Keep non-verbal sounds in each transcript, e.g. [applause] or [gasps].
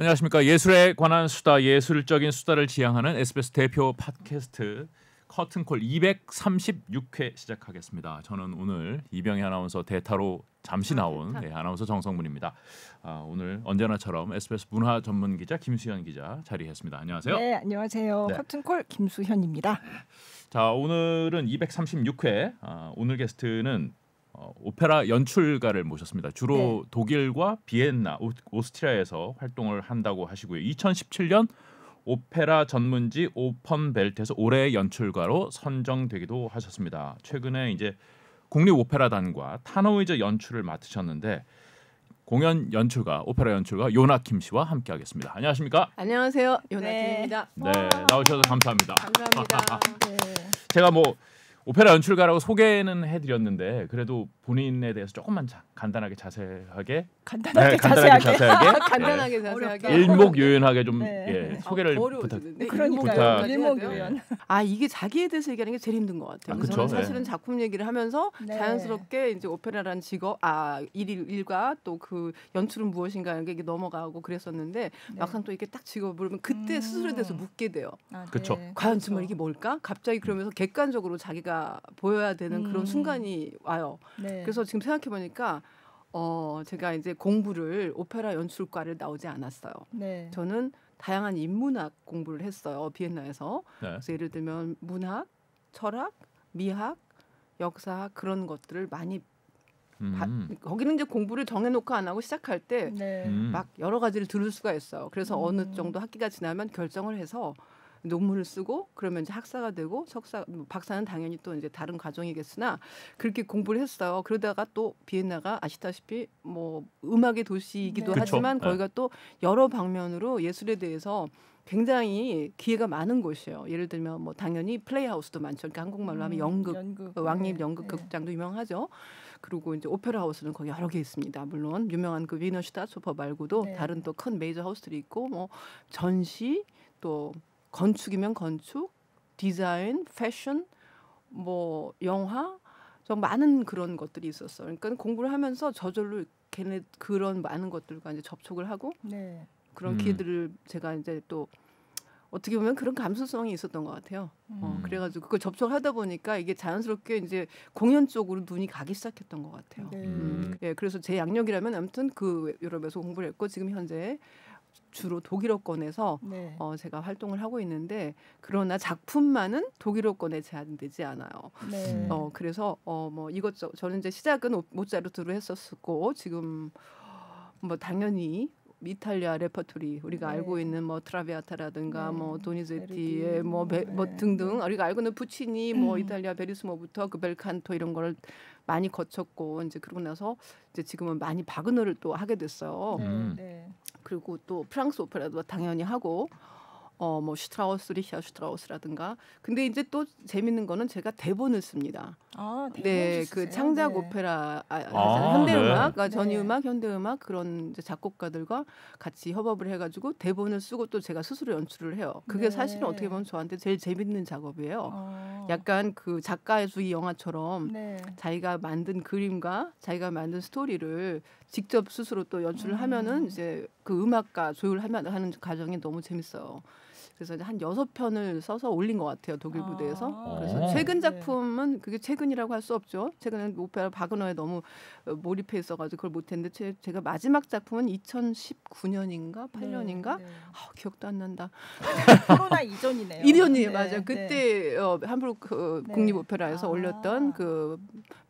안녕하십니까 예술에 관한 수다 예술적인 수다를 지향하는 SBS 대표 팟캐스트 커튼콜 236회 시작하겠습니다. 저는 오늘 이병희 아나운서 대타로 잠시 나온 네, 아나운서 정성문입니다. 아, 오늘 언제나처럼 SBS 문화 전문 기자 김수현 기자 자리했습니다. 안녕하세요. 네, 안녕하세요. 네. 커튼콜 김수현입니다. 자 오늘은 236회 아, 오늘 게스트는 어, 오페라 연출가를 모셨습니다. 주로 네. 독일과 비엔나, 오, 오스트리아에서 활동을 한다고 하시고요. 2017년 오페라 전문지 오펀벨트에서 올해의 연출가로 선정되기도 하셨습니다. 최근에 이제 국립 오페라단과 타노이저 연출을 맡으셨는데 공연 연출가, 오페라 연출가 요나킴 씨와 함께하겠습니다. 안녕하십니까? 안녕하세요. 요나킴입니다. 네, 나오셔서 감사합니다. 감사합니다. [laughs] 네. 제가 뭐 오페라 연출가라고 소개는 해드렸는데 그래도 본인에 대해서 조금만 자, 간단하게 자세하게 간단하게 네, 간단하게 자세하게. 자세하게 [laughs] 간단하게 어렵다. 자세하게 일목요연하게 좀 네. 예, 소개를 아, 부탁. 그러니까요. 일목요연. 아 이게 자기에 대해서 얘기하는 게 제일 힘든 것 같아요. 아, 그래서? 저는 사실은 네. 작품 얘기를 하면서 네. 자연스럽게 이제 오페라라는 직업, 아 일일 일과 또 그 연출은 무엇인가 이런 게 넘어가고 그랬었는데 네. 막상 또 이게 딱 직업을 보면 그때 음. 스스로에 대해서 묻게 돼요. 아. 네. 과연 그렇죠. 정말 이게 뭘까? 갑자기 그러면서 객관적으로 자기가 보여야 되는 그런 음. 순간이 와요. 네. 그래서 지금 생각해 보니까 어 제가 이제 공부를 오페라 연출과를 나오지 않았어요. 네. 저는 다양한 인문학 공부를 했어요 비엔나에서. 네. 그래서 예를 들면 문학, 철학, 미학, 역사 그런 것들을 많이 바- 음. 거기는 이제 공부를 정해놓고 안 하고 시작할 때 네. 음. 막 여러 가지를 들을 수가 있어요. 그래서 어느 음. 정도 학기가 지나면 결정을 해서 논문을 쓰고 그러면 이제 학사가 되고 석사 뭐 박사는 당연히 또 이제 다른 과정이겠으나 그렇게 공부를 했어요. 그러다가 또 비엔나가 아시다시피 뭐 음악의 도시이기도 네. 그쵸. 하지만 네. 거기가 또 여러 방면으로 예술에 대해서 굉장히 기회가 많은 곳이에요. 예를 들면 뭐 당연히 playhouse도 많죠. 그러니까 한국말로 하면 음, 연극 연극. 그 왕립 네. 연극 네. 극장도 유명하죠. 그리고 이제 오페라 하우스는 거기 여러 개 있습니다. 물론 유명한 그 Wiener Staatsoper 말고도 네. 다른 또 큰 메이저 하우스들이 있고 뭐 전시 또 건축이면 건축, 디자인, 패션, 뭐 영화 좀 많은 그런 것들이 있었어요. 그러니까 공부를 하면서 저절로 걔네 그런 많은 것들과 이제 접촉을 하고 네. 그런 음. 기회들을 제가 이제 또 어떻게 보면 그런 감수성이 있었던 것 같아요. 어, 음. 그래가지고 그걸 접촉하다 보니까 이게 자연스럽게 이제 공연 쪽으로 눈이 가기 시작했던 것 같아요. 네. 음. 예, 그래서 제 양력이라면 아무튼 그 유럽에서 공부를 했고 지금 현재 주로 독일어권에서 네. 어, 제가 활동을 하고 있는데 그러나 작품만은 독일어권에 제한되지 않아요. 네. 어 그래서 어 뭐 이것저것 저는 이제 시작은 오- 모차르트로 했었고 지금 뭐 당연히 이탈리아 레퍼토리 우리가 네. 알고 있는 뭐 트라비아타라든가 네. 뭐 도니제티의 베르디. 뭐, 베, 뭐 네. 등등 우리가 알고 있는 푸치니 뭐 음. 이탈리아 베리스모부터 그 벨칸토 이런 거를 많이 거쳤고 이제 그러고 나서 이제 지금은 많이 바그너를 또 하게 됐어요. 네. 음. 네. 그리고 또 프랑스 오페라도 당연히 하고 어 뭐 슈트라우스 리하르트 슈트라우스라든가 근데 이제 또 재밌는 거는 제가 대본을 씁니다. 아, 대본 네, 쓰세요? 그 창작 네. 오페라 아, 아, 하잖아요. 현대 네. 음악, 그러니까 네. 전위 음악, 현대 음악 그런 이제 작곡가들과 같이 협업을 해가지고 대본을 쓰고 또 제가 스스로 연출을 해요. 그게 네. 사실은 어떻게 보면 저한테 제일 재밌는 작업이에요. 어. 약간 그 작가의 주의 영화처럼 네. 자기가 만든 그림과 자기가 만든 스토리를 직접 스스로 또 연출을 음. 하면은 이제 그 음악과 조율하면 하는 과정이 너무 재밌어요. 그래서 이제 한 여섯 편을 써서 올린 것 같아요 독일 아. 무대에서. 네. 그래서 최근 작품은 그게 최근이라고 할 수 없죠. 최근에 오페라 바그너에 너무 어, 몰입해 있어가지고 그걸 못했는데 제, 제가 마지막 작품은 2019년인가 8년인가 네. 네. 아, 기억도 안 난다. [laughs] 코로나 이전이네요. [laughs] 1년이에요, 네, 맞아요. 네. 그때 어, 함부르크 그 네. 국립 오페라에서 아. 올렸던 그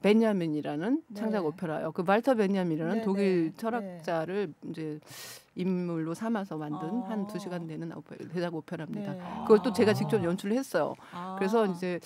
베냐민이라는 네. 창작 오페라요. 그 말터 베냐민이라는 네, 독일 네, 철학자를 이제 인물로 삼아서 만든 아. 한두 시간 되는 오페, 대작 오페라입니다. 네. 그것도 제가 직접 연출을 했어요. 아. 그래서 이제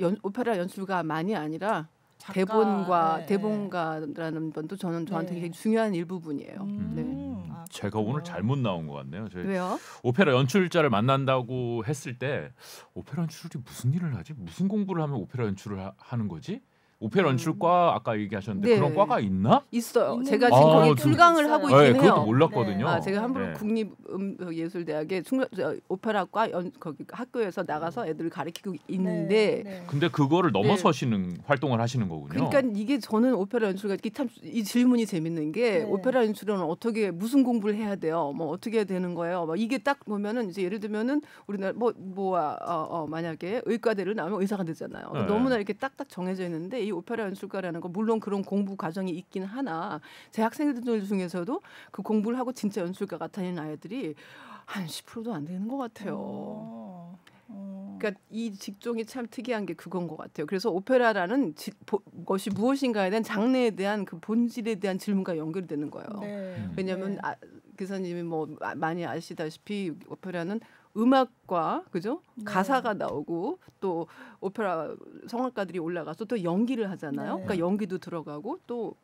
연, 오페라 연출가만이 아니라 작가, 대본과 네, 대본가라는 분도 저는 저한테 네. 굉장히 중요한 일부분이에요. 음. 네. 아, 제가 오늘. 잘못 나온 것 같네요. 저희 왜요? 오페라 연출자를 만난다고 했을 때 오페라 연출이 무슨 일을 하지? 무슨 공부를 하면 오페라 연출을 하, 는 거지? 오페라 음. 연출과 아까 얘기하셨는데 네. 그런 과가 있나? 있어요. 있는 제가 거 지금 아, 거기 좀- 출강을 하고 있어요. 네, 있긴 그것도 해요. 몰랐거든요. 아, 제가 함부로 네. 국립예술대학의 충 저, 오페라과 연, 거기 학교에서 나가서 애들을 가르치고 있는데 네, 네. 근데 그거를 넘어서시는 활동을 하시는 거군요. 그러니까 이게 저는 오페라 연출가 이게 참이 질문이 재밌는 게 네. 오페라 연출은 어떻게 무슨 공부를 해야 돼요? 뭐 어떻게 해야 되는 거예요? 막 이게 딱 보면은 이제 예를 들면은 우리나라 뭐 뭐야 어, 어, 만약에 의과대를 나오면 의사가 되잖아요. 네. 너무나 이렇게 딱딱 정해져 있는데 이 오페라 연출가라는 거 물론 그런 공부 과정이 있긴 하나 제 학생들 중에서도 그 공부를 하고 진짜 연출가 같아는 아이들이 한 10%도 안 되는 것 같아요. 어, 어. 그러니까 이 직종이 참 특이한 게 그건 것 같아요. 그래서 오페라라는 지, 보, 것이 무엇인가에 대한 장르에 대한 그 본질에 대한 질문과 연결되는 거예요. 네. 음. 왜냐하면 네. 아, 기사님이 뭐 아- 많이 아시다시피 오페라는 음악과 그죠 네. 가사가 나오고 또 오페라 성악가들이 올라가서 또 연기를 하잖아요. 네. 그러니까 연기도 들어가고 또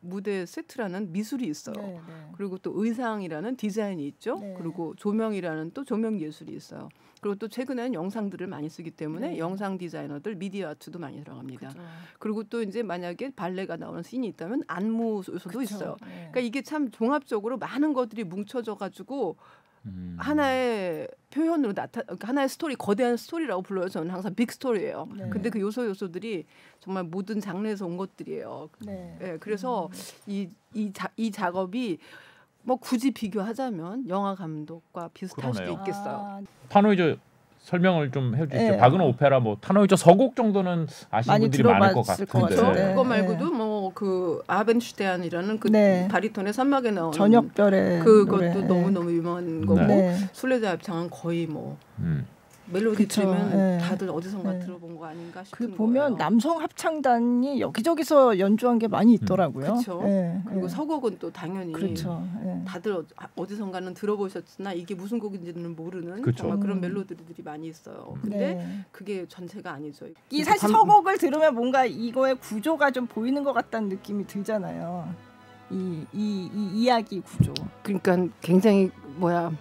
무대 세트라는 미술이 있어요. 네, 네. 그리고 또 의상이라는 디자인이 있죠. 네. 그리고 조명이라는 또 조명 예술이 있어요. 그리고 또 최근에는 영상들을 많이 쓰기 때문에 네. 영상 디자이너들 미디어 아트도 많이 들어갑니다. 그죠. 그리고 또 이제 만약에 발레가 나오는 씬이 있다면 안무 요소도 그쵸. 있어요. 네. 그러니까 이게 참 종합적으로 많은 것들이 뭉쳐져 가지고 음. 하나의 표현으로 나타 그러니까 하나의 스토리 거대한 스토리라고 불러요. 저는 항상 big story예요. 네. 근데 그 요소 요소들이 정말 모든 장르에서 온 것들이에요. 네. 예, 그래서 음. 이, 이, 자, 이 작업이 뭐 굳이 비교하자면 영화 감독과 비슷할 그러네요. 수도 있겠어요. 아, 타노이저 설명을 좀 해주시죠. 네. 바그너 오페라 뭐 타노이저 서곡 정도는 아시는 분들이 많을 것것 같은데. 같은데. 그거 네. 말고도 뭐 그 아벤슈테안이라는 그 네. 바리톤의 산막에 나오는 저녁별의 그것도 노래. 너무 너무 유명한 거고 네. 술래자 합창은 거의 뭐 음. 멜로디 그쵸. 들으면 네. 다들 어디선가 네. 들어본 거 아닌가 그 싶은 보면 거예요. 남성 합창단이 여기저기서 연주한 게 많이 있더라고요. 그쵸. 네, 그리고 네. 서곡은 또 당연히 그렇죠. 네. 다들 어- 어디선가는 들어보셨으나 이게 무슨 곡인지는 모르는 그쵸. 정말 그런 음. 멜로디들이 많이 있어요. 음. 근데 네. 그게 전체가 아니죠. 이 사실 감- 서곡을 들으면 뭔가 이거의 구조가 좀 보이는 것 같다는 느낌이 들잖아요. 이, 이, 이 이야기 구조. 그러니까 굉장히 뭐야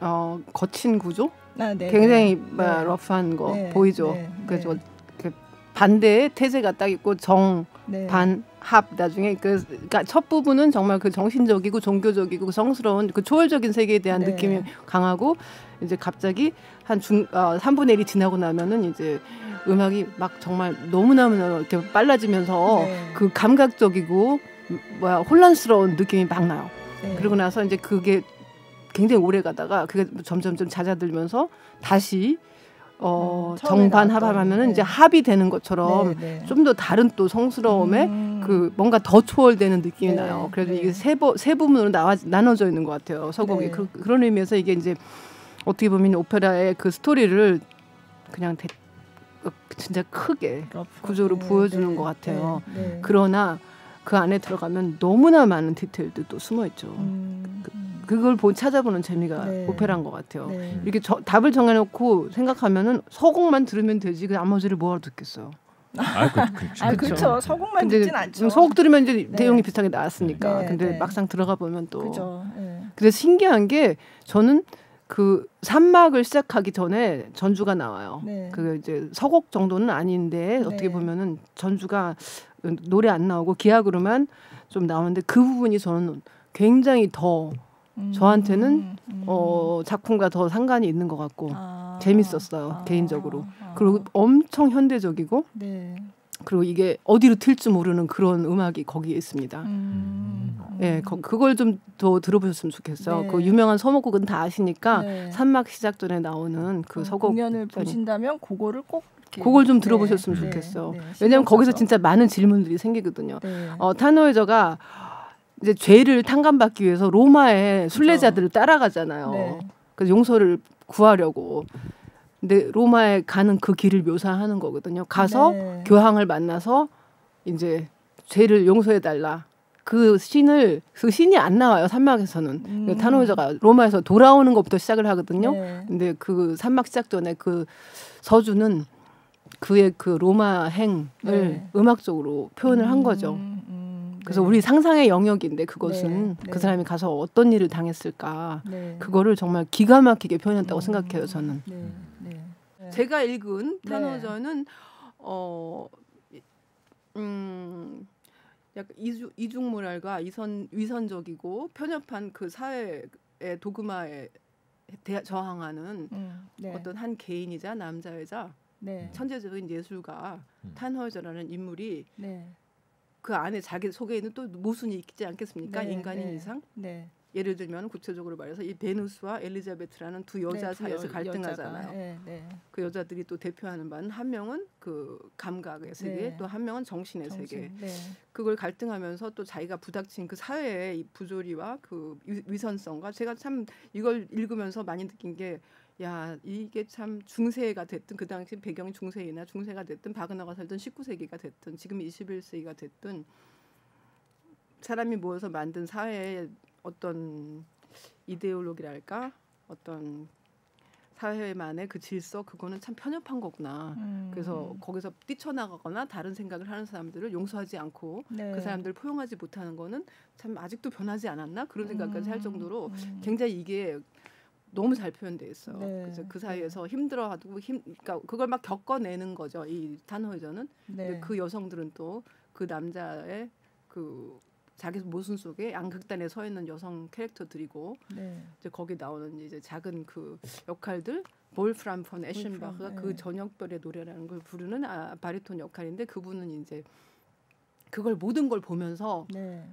어, 거친 구조, 아, 네, 굉장히 네. 뭐야 네. 러프한 거 네, 보이죠. 네, 그래서 네. 그 반대의 태세가 딱 있고 정, 네. 반, 합 나중에 그 그러니까 첫 부분은 정말 그 정신적이고 종교적이고 그 성스러운 그 초월적인 세계에 대한 네. 느낌이 강하고 이제 갑자기 한중 어, 3분의 1이 지나고 나면은 이제 음악이 막 정말 너무너무 이렇게 빨라지면서 네. 그 감각적이고 음, 뭐야 혼란스러운 느낌이 막 나요. 네. 그러고 나서 이제 그게 굉장히 오래 가다가 그게 점점점 잦아들면서 다시 어 음, 처음에 정반 나왔던, 합하면은 네. 이제 합이 되는 것처럼 네, 네. 좀더 다른 또 성스러움에 음. 그 뭔가 더 초월되는 느낌이 네, 나요. 그래서 네. 이게 세부 부분으로 나와 나눠져 있는 것 같아요. 서곡이 네. 그, 그런 의미에서 이게 이제 어떻게 보면 오페라의 그 스토리를 그냥 대, 어, 진짜 크게. 구조로 보여주는 것 같아요. 그러나 그 안에 들어가면 너무나 많은 디테일들도 숨어 있죠. 음, 그걸 보 찾아보는 재미가 네. 오페라인 것 같아요. 네. 이렇게 저, 답을 정해놓고 생각하면은 서곡만 들으면 되지 그 나머지를 뭐하러 듣겠어요. 아, 그, 그렇죠. 아 그쵸. 그렇죠. 서곡만 근데 듣진 않죠. 지금 서곡 들으면 이제 네. 내용이 비슷하게 나왔으니까. 네, 근데 네. 막상 들어가 보면 또 그죠. 네. 그래서 신기한 게 저는 그 산막을 시작하기 전에 전주가 나와요. 네. 그 이제 서곡 정도는 아닌데 어떻게 네. 보면은 전주가 노래 안 나오고 기악으로만 좀 나오는데 그 부분이 저는 굉장히 더 음, 저한테는 음. 어, 작품과 더 상관이 있는 것 같고 아, 재밌었어요, 아, 개인적으로. 아, 그리고 엄청 현대적이고 네. 그리고 이게 어디로 튈지 모르는 그런 음악이 거기에 있습니다. 음, 예, 거- 그걸 좀 더 들어보셨으면 좋겠어요. 네. 그 유명한 서목곡은 다 아시니까 네. 산막 시작 전에 나오는 그그 서곡 공연을 전이. 보신다면 그거를 꼭 그걸 좀 네, 들어보셨으면 네, 좋겠어요. 네, 왜냐하면 신경 거기서. 진짜 많은 질문들이 생기거든요. 네. 어, 타노에저가 이제 죄를 탕감받기 위해서 로마의 순례자들을 따라가잖아요. 네. 그래서 용서를 구하려고. 근데 로마에 가는 그 길을 묘사하는 거거든요. 가서 네. 교황을 만나서 이제 죄를 용서해 달라. 그 신을 그 신이 안 나와요 산막에서는 음. 타노에저가 로마에서 돌아오는 것부터 시작을 하거든요. 네. 근데 그 산막 시작 전에 그 서주는 그의 그 로마 행을 네. 음악적으로 표현을 한 거죠. 음, 음, 그래서 네. 우리 상상의 영역인데 그것은 네, 네. 그 사람이 가서 어떤 일을 당했을까 네. 그거를 정말 기가 막히게 표현했다고 음. 생각해요 저는. 네. 네. 네. 제가 읽은 네. 타노저는 어음 약간 이중 이중모랄과 이선 위선적이고 편협한 그 사회의 도그마에 대, 저항하는 음, 네. 어떤 한 개인이자 남자이자 네. 천재적인 예술가 음. 탄허이저라는 인물이 네. 그 안에 자기 속에 있는 또 모순이 있지 않겠습니까? 네, 인간인 네. 이상 네. 예를 들면 구체적으로 말해서 이 베누스와 엘리자베트라는 두 여자 네, 두 사이에서 여- 갈등하잖아요. 네, 네. 그 여자들이 또 대표하는 바는 한 명은 그 감각의 세계, 네. 또한 명은 정신의 세계. 정신. 네. 그걸 갈등하면서 또 자기가 부닥친 그 사회의 이 부조리와 그 위- 위선성과 제가 참 이걸 읽으면서 많이 느낀 게 야 이게 참 중세가 됐든 그 당시 배경이 중세이나 중세가 됐든 바그너가 살던 19세기가 됐든 지금 21세기가 됐든 사람이 모여서 만든 사회의 어떤 이데올로기랄까 어떤 사회만의 그 질서 그거는 참 편협한 거구나. 음, 그래서 거기서 뛰쳐나가거나 다른 생각을 하는 사람들을 용서하지 않고 네. 그 사람들 포용하지 못하는 거는 참 아직도 변하지 않았나 그런 생각까지 할 음, 정도로 음. 굉장히 이게 너무 잘 표현돼 있어요. 네, 그래서 그 네. 사이에서 힘들어하고 힘, 그러니까 그걸 막 겪어내는 거죠. 이. 근데 네. 그 여성들은 또 그 남자의 그 자기 모순 속에 양극단에 서 있는 여성 캐릭터들이고 네. 이제 거기 나오는 이제 작은 그 역할들 볼프람 폰 에셴바흐가 네. 그 저녁별의 노래라는 걸 부르는 아, 바리톤 역할인데 그분은 이제 그걸 모든 걸 보면서 네.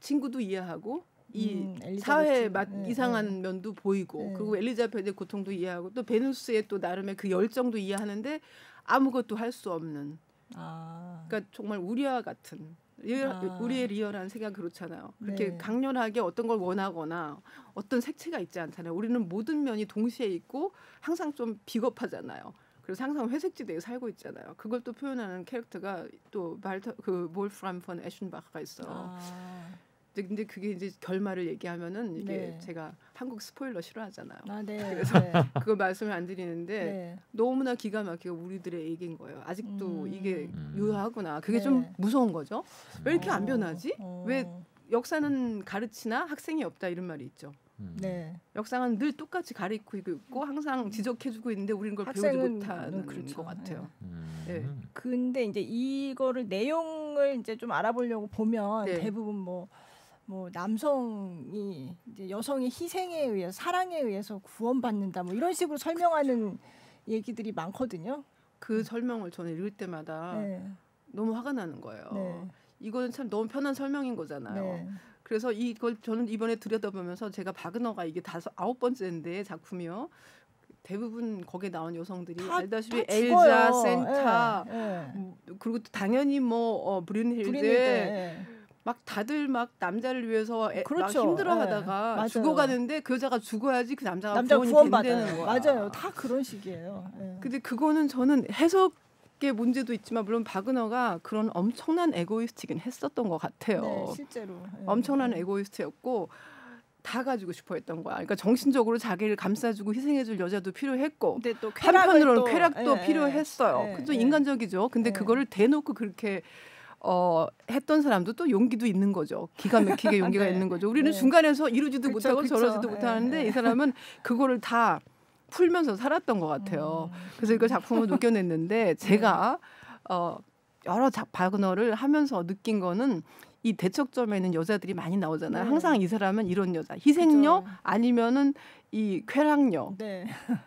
친구도 이해하고 이 음, 엘리자베트. 사회의 맛 네, 이상한 면도 보이고 네. 그리고 엘리자베트의 고통도 이해하고 또 베누스의 또 나름의 그 열정도 이해하는데 아무것도 할 수 없는 아. 그러니까 정말 우리와 같은 real, 아. 우리의 리얼한 생각 그렇잖아요. 그렇게 네. 강렬하게 어떤 걸 원하거나 어떤 색채가 있지 않잖아요. 우리는 모든 면이 동시에 있고 항상 좀 비겁하잖아요. 그래서 항상 회색지대에 살고 있잖아요. 그걸 또 표현하는 캐릭터가 또 말터 그 몰프람 폰 에셴바흐가 있어요. 아. 근데- 근데 그게 이제 결말을 얘기하면은 이게 네. 제가 한국 스포일러 싫어하잖아요. 아, 네. 그래서 네. [laughs] 그거 말씀을 안 드리는데 네. 너무나 기가 막히게 우리들의 얘기인 거예요. 아직도 음. 이게 음. 유효하구나. 그게 네. 좀 무서운 거죠. 왜 이렇게 안 어, 변하지? 어. 왜 역사는 가르치나 학생이 없다 이런 말이 있죠. 음. 네. 역사는 늘 똑같이 가르치고 있고 항상 지적해주고 있는데 우리는 그걸 배우지 못하는 그렇죠. 것 같아요. 음. 네. 근데 이제 이거를 내용을 이제 좀 알아보려고 보면 네. 대부분 뭐 뭐 남성이 이제 여성의 희생에 의해서 사랑에 의해서 구원받는다 뭐 이런 식으로 설명하는 얘기들이 많거든요. 그 설명을 저는 읽을 때마다 네. 너무 화가 나는 거예요. 네. 이거는 참 너무 편한 설명인 거잖아요. 네. 그래서 이걸 저는 이번에 들여다보면서 제가 바그너가 이게 다섯 아홉 번째인데 작품이요. 대부분 거기에 나온 여성들이 다- 알다시피 다 엘자. 센타, 예, 예. 음, 그리고 또 당연히 뭐 어, 브린힐드 브리닐드. 막 다들 막 남자를 위해서 애, 그렇죠. 막 힘들어 예, 하다가 맞아요. 죽어가는데 그 여자가 죽어야지 그 남자가 남자 구원받아요. 된다는 거야. 맞아요. 다 그런 식이에요. 예. 근데 그거는 저는 해석의 문제도 있지만 물론 바그너가 그런 엄청난 에고이스트긴 했었던 것 같아요. 네, 실제로 예. 엄청난 에고이스트였고 다 가지고 싶어 했던 거야. 그러니까 정신적으로 자기를 감싸주고 희생해줄 여자도 필요했고 한편으로는 또- 쾌락도 예, 예. 필요했어요. 예, 예. 인간적이죠. 근데 예. 그거를 대놓고 그렇게 어 했던 사람도 또 용기도 있는 거죠. 기가 막히게 [laughs] 용기가 네. 있는 거죠. 우리는 네. 중간에서 이루지도 그쵸, 못하고 그쵸. 저러지도 예, 못하는데 예. 이 사람은 그거를 다 풀면서 살았던 것 같아요. 음. 그래서 이걸 작품을 녹여냈는데 [laughs] 제가 어 여러 작 바그너를 하면서 느낀 거는 이 대척점에 있는 여자들이 많이 나오잖아요. 네. 항상 이 사람은 이런 여자, 희생녀 그죠. 아니면은 이 쾌락녀. 네,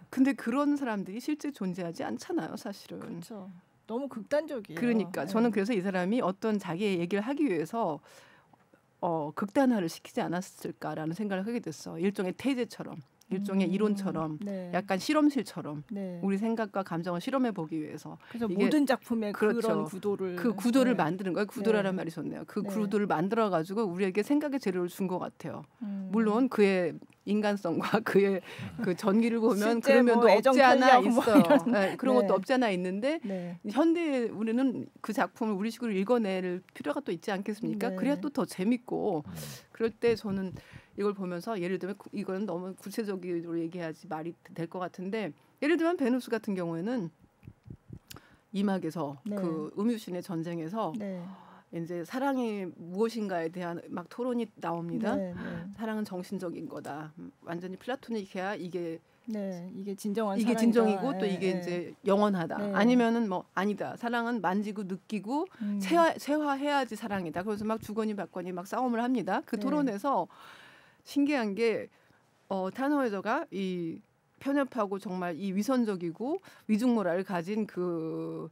근데 그런 사람들이 실제 존재하지 않잖아요, 사실은. 그렇죠. 너무 극단적이에요. 그러니까 예. 저는 그래서 이 사람이 어떤 자기의 얘기를 하기 위해서 어 극단화를 시키지 않았을까라는 생각을 하게 됐어. 일종의 태제처럼, 일종의 음, 이론처럼, 네. 약간 실험실처럼 네. 우리 생각과 감정을 실험해 보기 위해서 그래서 모든 작품에 그 그렇죠. 런 구도를 그 구도를 네. 만드는 거예요. 구도라는 네. 말이 좋네요. 그 네. 구도를 만들어 가지고 우리에게 생각의 재료를 준 것 같아요. 음. 물론 그의 인간성과 [laughs] 그의 그 전기를 보면 [laughs] 그런 면도 뭐 없지 않아 있어요. 편력 뭐 네, 그런 네. 것도 없지 않아 있는데 네. 현대 우리는 그 작품을 우리식으로 읽어낼 필요가 또 있지 않겠습니까? 네. 그래야 또 더 재밌고 음. 그럴 때 저는 이걸 보면서 예를 들면 구- 이거는 너무 구체적으로 얘기해야지 말이 될 것 같은데 예를 들면 베누스 같은 경우에는 이막에서 네. 그 음유신의 전쟁에서 네. 이제 사랑이 무엇인가에 대한 막 토론이 나옵니다. 네, 네. 사랑은 정신적인 거다. 음, 완전히 플라토닉해야 이게 네, 이게 진정한 이게 사랑이다. 진정이고 또 예, 이게 예. 이제 영원하다. 네. 아니면은 뭐 아니다. 사랑은 만지고 느끼고 음. 세화, 세화해야지 사랑이다. 그래서 막 주거니 받거니 막 싸움을 합니다. 그 네. 토론에서 신기한 게 어, 타노에저가 이 편협하고 정말 이 위선적이고 위중 모랄을 가진 그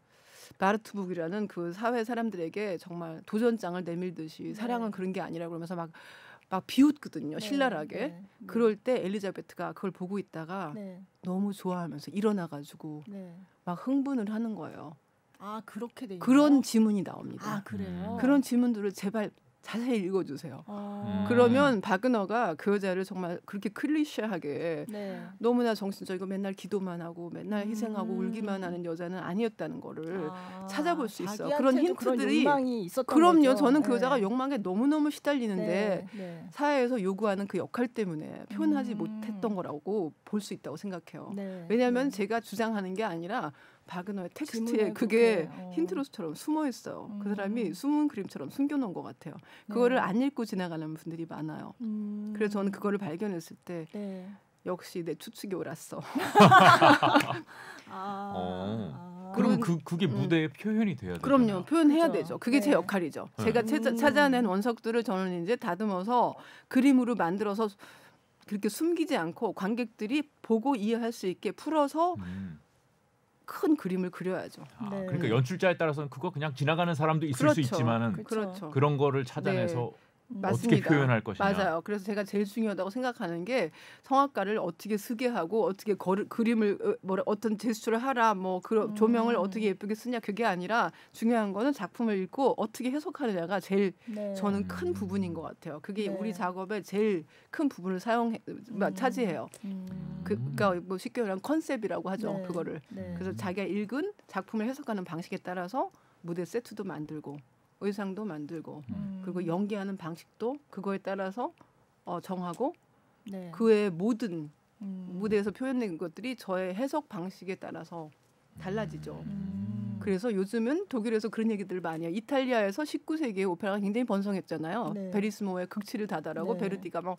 바르트북이라는 그 사회 사람들에게 정말 도전장을 내밀듯이 사랑은 그런 게 아니라 그러면서 막막 비웃거든요 네, 신랄하게 네, 네. 그럴 때 엘리자베트가 그걸 보고 있다가 네, 너무 좋아하면서 일어나가지고 네. 막 흥분을 하는 거예요. 아 그렇게 돼? 그런 지문이 나옵니다. 아 그래요. 음. 그런 지문들을 제발 자세히 읽어주세요. 어. 음. 그러면 바그너가 그 여자를 정말 그렇게 클리셰하게 네. 너무나 정신적이고 맨날 기도만 하고 맨날 음. 희생하고 울기만 하는 여자는 아니었다는 거를 아, 찾아볼 수. 자기한테도 그런 힌트들이- 욕망이 있었던 그럼요. 거죠. 저는 그 네. 여자가 욕망에 너무너무 시달리는데 네, 네. 사회에서 요구하는 그 역할 때문에 표현하지 음. 못했던 거라고 볼 수 있다고 생각해요. 네, 왜냐하면 네. 제가 주장하는 게 아니라 바그너의 텍스트에 그게 어. 힌트로스처럼 숨어 있어요. 그 음. 사람이 숨은 그림처럼 숨겨놓은 것 같아요. 그거를 네. 안 읽고 지나가는 분들이 많아요. 음. 그래서 저는 그거를 발견했을 때 네. 역시 내 추측이 옳았어. [laughs] 아, 어. 아. 그럼 그 그게 음. 무대에 표현이 돼야 돼요. 그럼요. 표현해야 그죠. 되죠. 그게 제 네. 역할이죠. 네. 제가 찾아, 음. 찾아낸 원석들을 저는 이제 다듬어서 그림으로 만들어서 그렇게 숨기지 않고 관객들이 보고 이해할 수 있게 풀어서 음. 큰 그림을 그려야죠. 아, 네. 그러니까 연출자에 따라서는 그거 그냥 지나가는 사람도 있을 그렇죠. 수 있지만은 그- 그렇죠. 그런 거를 찾아내서 음. 어떻게 맞습니다. 표현할 것이냐. 맞아요. 그래서 제가 제일 중요하다고 생각하는 게 성악가를 어떻게 쓰게 하고 어떻게 걸, 그림을 어, 뭐라 어떤 제스처를 하라 뭐 그, 조명을 음. 어떻게 예쁘게 쓰냐 그게 아니라 중요한 거는 작품을 읽고 어떻게 해석하느냐가 제일 네. 저는 큰 음. 부분인 것 같아요. 그게 네. 우리 작업의 제일 큰 부분을 사용해 뭐 음. 차지해요. 음. 그, 그러니까 뭐 쉽게 말하면 컨셉이라고 하죠. 네. 그거를. 네. 그래서 자기가 읽은 작품을 해석하는 방식에 따라서 무대 세트도 만들고 의상도 만들고 음. 그리고 연기하는 방식도 그거에 따라서 어, 정하고 네. 그의 모든 음. 무대에서 표현된 것들이 저의 해석 방식에 따라서 달라지죠. 음. 그래서 요즘은 독일에서 그런 얘기들을 많이 해요. 이탈리아에서 19세기의 오페라가 굉장히 번성했잖아요. 네. 베리스모의 극치를 다다라고 네. 베르디가 막,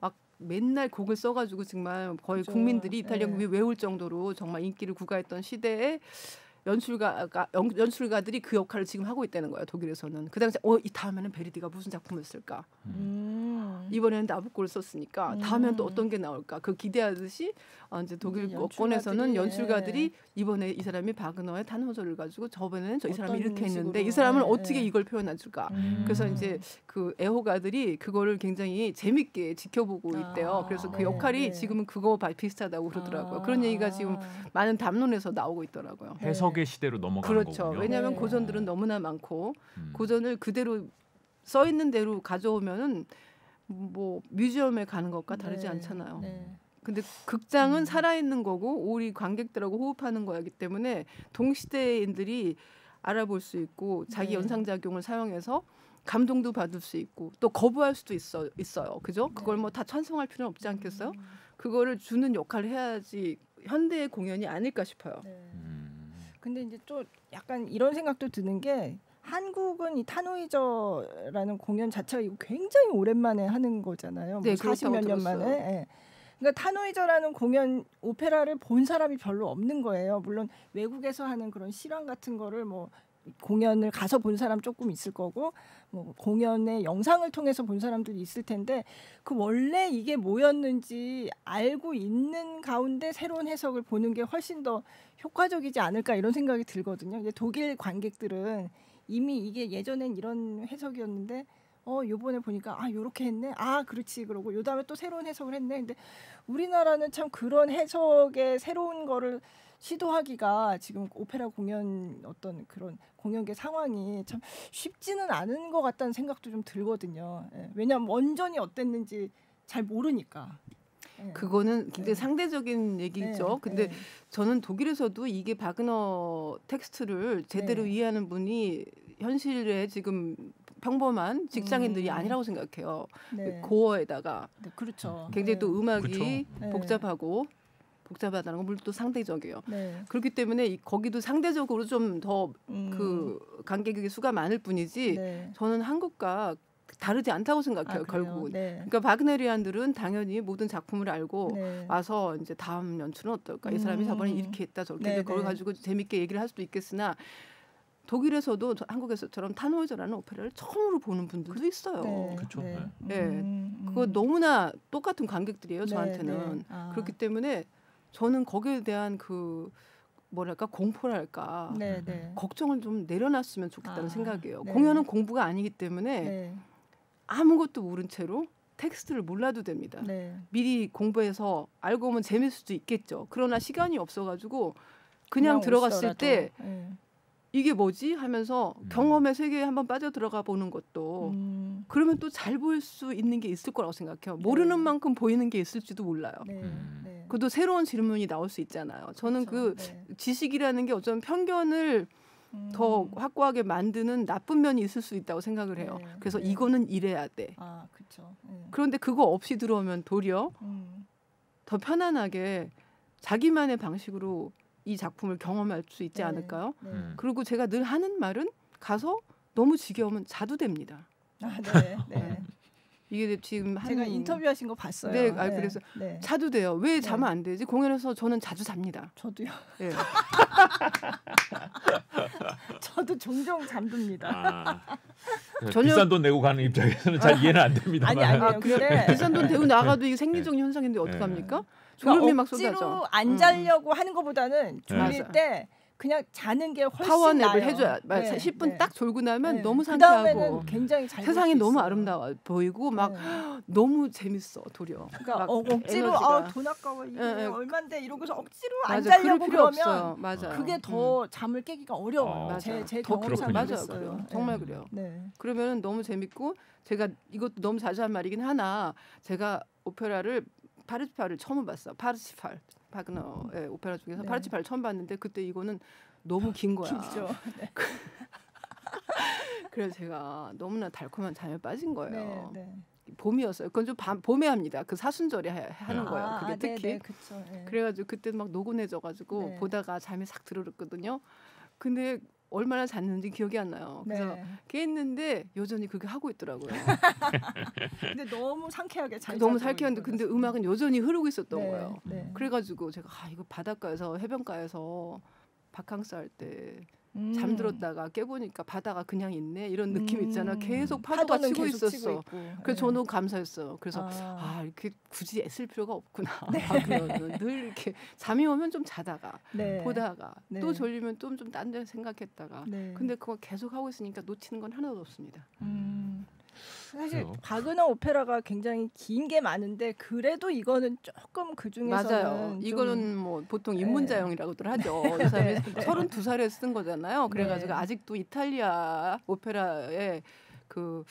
막 맨날 곡을 써가지고 정말 거의 그죠. 국민들이 이탈리아 네. 국민이 외울 정도로 정말 인기를 구가했던 시대에 연출가가 연- 연출가들이 그 역할을 지금 하고 있다는 거예요. 독일에서는 그 당시 어이 다음에는 베르디가 무슨 작품을 쓸까? 음. 이번에는 나부코를 썼으니까 다음엔 또 음. 어떤 게 나올까? 그 기대하듯이 어, 이제 독일 이제 여권에서는 연출가들이, 연출가들이 이번에 이 사람이 바그너의 탄호절을 가지고 저번에는 저 이 사람이 이렇게 했는데 이 사람은 네, 어떻게 네. 이걸 표현해 줄까? 음. 그래서 이제 그 애호가들이 그거를 굉장히 재밌게 지켜보고 있대요. 아, 그래서 그 네, 역할이 네. 지금은 그거 바- 비슷하다고 그러더라고요. 아. 그런 얘기가 지금 많은 담론에서 나오고 있더라고요. 해석의 시대로 넘어가는 그렇죠. 거군요. 왜냐하면 네. 고전들은 너무나 많고 음. 고전을 그대로 써 있는 대로 가져오면은 뭐 뮤지엄에 가는 것과 다르지 네, 않잖아요. 네. 근데 극장은 음. 살아있는 거고 우리 관객들하고 호흡하는 거기 때문에 동시대인들이 알아볼 수 있고 자기 네. 연상작용을 사용해서 감동도 받을 수 있고 또 거부할 수도 있어 있어요. 그죠? 그걸 네. 뭐다 찬성할 필요는 없지 않겠어요? 음. 그거를 주는 역할을 해야지 현대의 공연이 아닐까 싶어요. 네. 음. 근데 이제 또 약간 이런 생각도 드는 게 한국은 이 타노이저라는 공연 자체가 이거 굉장히 오랜만에 하는 거잖아요. 네, 뭐 그렇다고 40몇 년. 만에. 예. 그러니까 타노이저라는 공연 오페라를 본 사람이 별로 없는 거예요. 물론 외국에서 하는 그런 실황 같은 거를 뭐 공연을 가서 본 사람 조금 있을 거고 뭐 공연의 영상을 통해서 본 사람들이 있을 텐데 그 원래 이게 뭐였는지 알고 있는 가운데 새로운 해석을 보는 게 훨씬 더 효과적이지 않을까 이런 생각이 들거든요. 이제 독일 관객들은 이미 이게 예전엔 이런 해석이었는데 어 요번에 보니까 아 요렇게 했네. 아 그렇지 그러고 요 다음에 또 새로운 해석을 했네. 근데 우리나라는 참 그런 해석의 새로운 거를 시도하기가 지금 오페라 공연 어떤 그런 공연계 상황이 참 쉽지는 않은 것 같다는 생각도 좀 들거든요. 예. 왜냐하면 원전이 어땠는지 잘 모르니까. 예. 그거는 굉장히 네. 상대적인 얘기죠. 네, 근데 네. 저는 독일에서도 이게 바그너 텍스트를 제대로 네. 이해하는 분이 현실에 지금 평범한 직장인들이 음. 아니라고 생각해요. 네. 고어에다가 네, 그렇죠. 굉장히 네. 또 음악이 그쵸. 네. 복잡하고 복잡하다는 건 물론 또 상대적이에요. 네. 그렇기 때문에 이- 거기도 상대적으로 좀 더그 음. 관객의 수가 많을 뿐이지 네. 저는 한국과 다르지 않다고 생각해요. 아? 결국은. 네. 그러니까 바그네리안들은 당연히 모든 작품을 알고 네. 와서 이제 다음 연출은 어떨까? 이 사람이 음. 저번에 이렇게 했다 저렇게 네. 그걸 네. 가지고 재밌게 얘기를 할 수도 있겠으나 독일에서도 저- 한국에서처럼 타노이저라는 오페라를 처음으로 보는 분들도 있어요. 네. 그쵸. 네. 네. 음, 그거 음. 너무나 똑같은 관객들이에요. 네, 저한테는 네. 아. 그렇기 때문에 저는 거기에 대한 그 뭐랄까 공포랄까 네, 네. 걱정을 좀 내려놨으면 좋겠다는 아, 생각이에요. 네. 공연은 공부가 아니기 때문에 네. 아무것도 모른 채로 텍스트를 몰라도 됩니다. 네. 미리 공부해서 알고 오면 재밌을 수도 있겠죠. 그러나 시간이 없어가지고 그냥, 들어갔을 오시더라도. 때 네. 이게 뭐지 하면서 음. 경험의 세계에 한번 빠져 들어가 보는 것도 음, 그러면 또 잘 보일 수 있는 게 있을 거라고 생각해요. 모르는 네. 만큼 보이는 게 있을지도 몰라요. 네. 음. 네. 그것도 새로운 질문이 나올 수 있잖아요. 저는 그 그렇죠. 네. 지식이라는 게 어쩌면 편견을 음. 더 확고하게 만드는 나쁜 면이 있을 수 있다고 생각을 해요. 네, 그래서 네. 이거는 이래야 돼. 아, 그렇죠. 네. 그런데 그거 없이 들어오면 도리어 음. 더 편안하게 자기만의 방식으로 이 작품을 경험할 수 있지 네. 않을까요? 네. 음. 그리고 제가 늘 하는 말은 가서 너무 지겨우면 자도 됩니다. 아, 네. 네. 이게 지금 한 제가 인터뷰하신 거 봤어요. 네, 아, 그래서 네. 자도 돼요. 왜 자면 안 되지? 공연에서 저는 자주 잡니다. 저도요. 예. [laughs] 저도 종종 잠듭니다. 아, 그 전혀- 비싼 돈 내고 가는 입장에서는 잘 이해는 안 됩니다. 아니 아니에요. 아, 근데 비싼 돈 대고 나가도 이게 생리적인 현상인데 어떡합니까? 졸음이 그러니까 막 억지로 쏟아져. 안 음. 자려고 하는 것보다는 졸릴 맞아. 때 그냥 자는 게 훨씬 파워냅을. 해줘야 말 네, 10분 네. 딱 졸고 나면 네. 너무 그 다음에는 상쾌하고 굉장히 잘 세상이 너무. 아름다워 보이고 막 네. [gasps] 너무 재밌어 도리어. 그러니까 막 어, 억지로. 아, 돈 아까워 이게 예, 예. 얼마인데 이러고서 억지로 안 맞아, 자려고 그럴 필요 그러면. 맞아요. 그게 더 잠을 깨기가 어려워요. 어, 제. 제더 경험상. 맞아요. 그래요. 네. 정말 그래요. 네. 그러면 너무 재밌고 제가 이것도 너무 자주 한 말이긴 하나 제가 오페라를 파르치파를 처음 봤어. 파르치팔 바그너의 오페라 중에서 네. 파르치파를 처음 봤는데 그때 이거는 너무 긴 거야. 길죠. [laughs] 그래서 제가 너무나 달콤한 잠에 빠진 네, 거예요. 네. 봄이었어요. 그건 좀 밤, 봄에 합니다. 그 사순절에 하, 하는 아, 거예요. 아, 그게 아, 특히. 네, 네, 그쵸, 네. 그래가지고 그때 막 노곤해져가지고 네. 보다가 잠이 싹 들어갔거든요. 근데 얼마나 잤는지 기억이 안 나요. 그래서 네. 깼는데 여전히 그게 하고 있더라고요. [laughs] 근데 너무 상쾌하게 잘 너무 자고 살쾌한데 근데. 음악은 여전히 흐르고 있었던 네, 거예요. 네. 그래가지고 제가 아 이거 바닷가에서 해변가에서 바캉스 할 때 음. 잠들었다가 깨보니까 바다가 그냥 있네 이런 느낌 있잖아. 음. 계속 파도가 치고 계속 있었어. 치고. 그래서 네. 저는 감사했어요. 그래서 아, 아 이렇게 굳이 애쓸 필요가 없구나. [laughs] 네. 그러면 늘 이렇게 잠이 오면 좀 자다가 네. 보다가 네. 또 졸리면 좀 좀 딴 데 생각했다가 네. 근데 그거 계속 하고 있으니까 놓치는 건 하나도 없습니다. 음. 사실 그래요. 바그너 오페라가 굉장히 긴 게 많은데 그래도 이거는 조금 그 중에서는 맞아요. 좀- 이거는 뭐 보통 네. 입문자용이라고들 하죠. [laughs] 이 사람이 네. 32살에 쓴 거잖아요. 그래가지고 네. 아직도 이탈리아 오페라의 그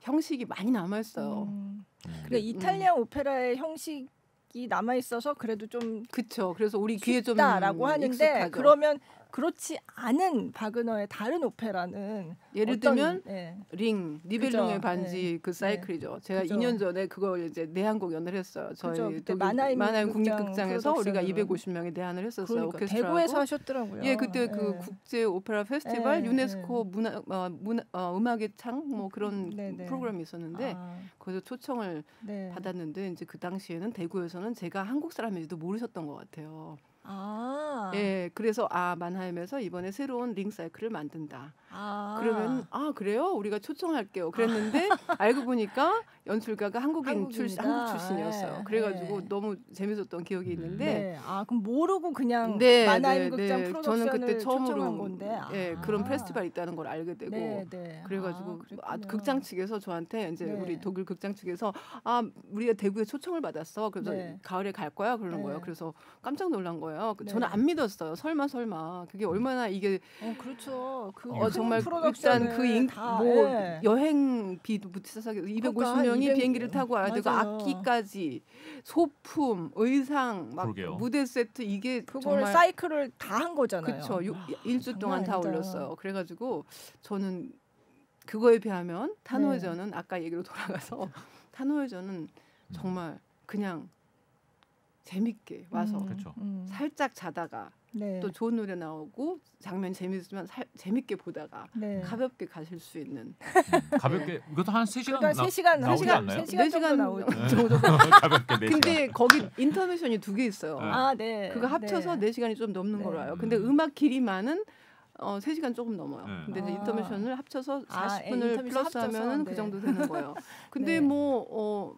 형식이 많이 남아 있어요. 음. 음. 근데 이탈리아 오페라의 형식 이 남아 있어서 그래도 좀 그렇죠. 그래서 우리 귀에 좀 쉽다라고 하는데 익숙하죠. 그러면 그렇지 않은 바그너의 다른 오페라는 예를 어떤- 들면 네. 링 니벨룽의. 반지 네. 그 사이클이죠. 제가 그죠. 2년 전에 그걸 이제 내한곡 연을 했어요. 저희 독일 마나임 국극장 국립극장에서 우리가 프로덕션으로. 250명의 내한을 했었어요. 그러니까. 대구에서 하셨더라고요. 예, 그때 그 네. 국제 오페라 페스티벌 네, 유네스코 문화 어, 문화 어, 음악의 창 뭐 그런 네, 네. 프로그램이 있었는데 아, 거기서 초청을 네. 받았는데 이제 그 당시에는 대구에서는 제가 한국 사람인지도 모르셨던 것 같아요. 아, 예, 그래서 아 만하임에서 이번에 새로운 링 사이클을 만든다. 아. 그러면 아 그래요? 우리가 초청할게요. 그랬는데 [laughs] 알고 보니까 연출가가 한국인 출신. 한국 출신이었어요. 네, 그래가지고 네. 너무 재밌었던 기억이 있는데 네. 아 그럼 모르고 그냥 네, 네, 극장 네. 프로덕션을 저는 그때 처음으로 건데. 예, 아. 그런 페스티벌 있다는 걸 알게 되고 네, 네. 그래가지고 아, 아. 극장 측에서 저한테 이제 네. 우리 독일 극장 측에서 아 우리가 대구에 초청을 받았어 그래서 네. 가을에 갈 거야 그러는 네. 거예요 그래서 깜짝 놀란 거예요 그 네. 저는 안 믿었어요 설마 설마 그게 얼마나 이게 어 그렇죠. 그 어, 정말 일단 그 인, 다, 뭐 예. 여행비도 붙여서 250명이 그러니까 200 비행기를 타고 와야 되고 맞아요. 악기까지 소품 의상 막 그러게요. 무대 세트 이게 그걸 정말 사이클을 다 한 거잖아요. 유- 아, 일주 동안 다. 올렸어요. 그래가지고 저는 그거에 비하면 네. 탄호회전은 아까 얘기로 돌아가서 [laughs] 탄호회전은 정말 그냥 재밌게 와서 음. 음. 살짝 자다가 네. 또 좋은 노래 나오고 장면 재밌으면 살, 재밌게 보다가 네. 가볍게 가실 수 있는 음, 가볍게 이것도 한 3시간 그러니까 세 시간 세 나오지 시간 않나요? 세 시간 네 정도 시간 나오죠. 정도. [laughs] 가볍게 4시간. 근데 거기 인터미션이 두 개 있어요. 네. 아, 네. 그거 합쳐서 네. 네. 시간이 좀 넘는 네. 걸로 알아요. 근데 음. 음악 길이만은 어, 3시간 조금 넘어요. 네. 근데 이제 아. 인터미션을 합쳐서 아, 예, 40분을 인터미션 플러스 하면은 네. 그 정도 되는 거예요. [laughs] 근데 네. 뭐 어,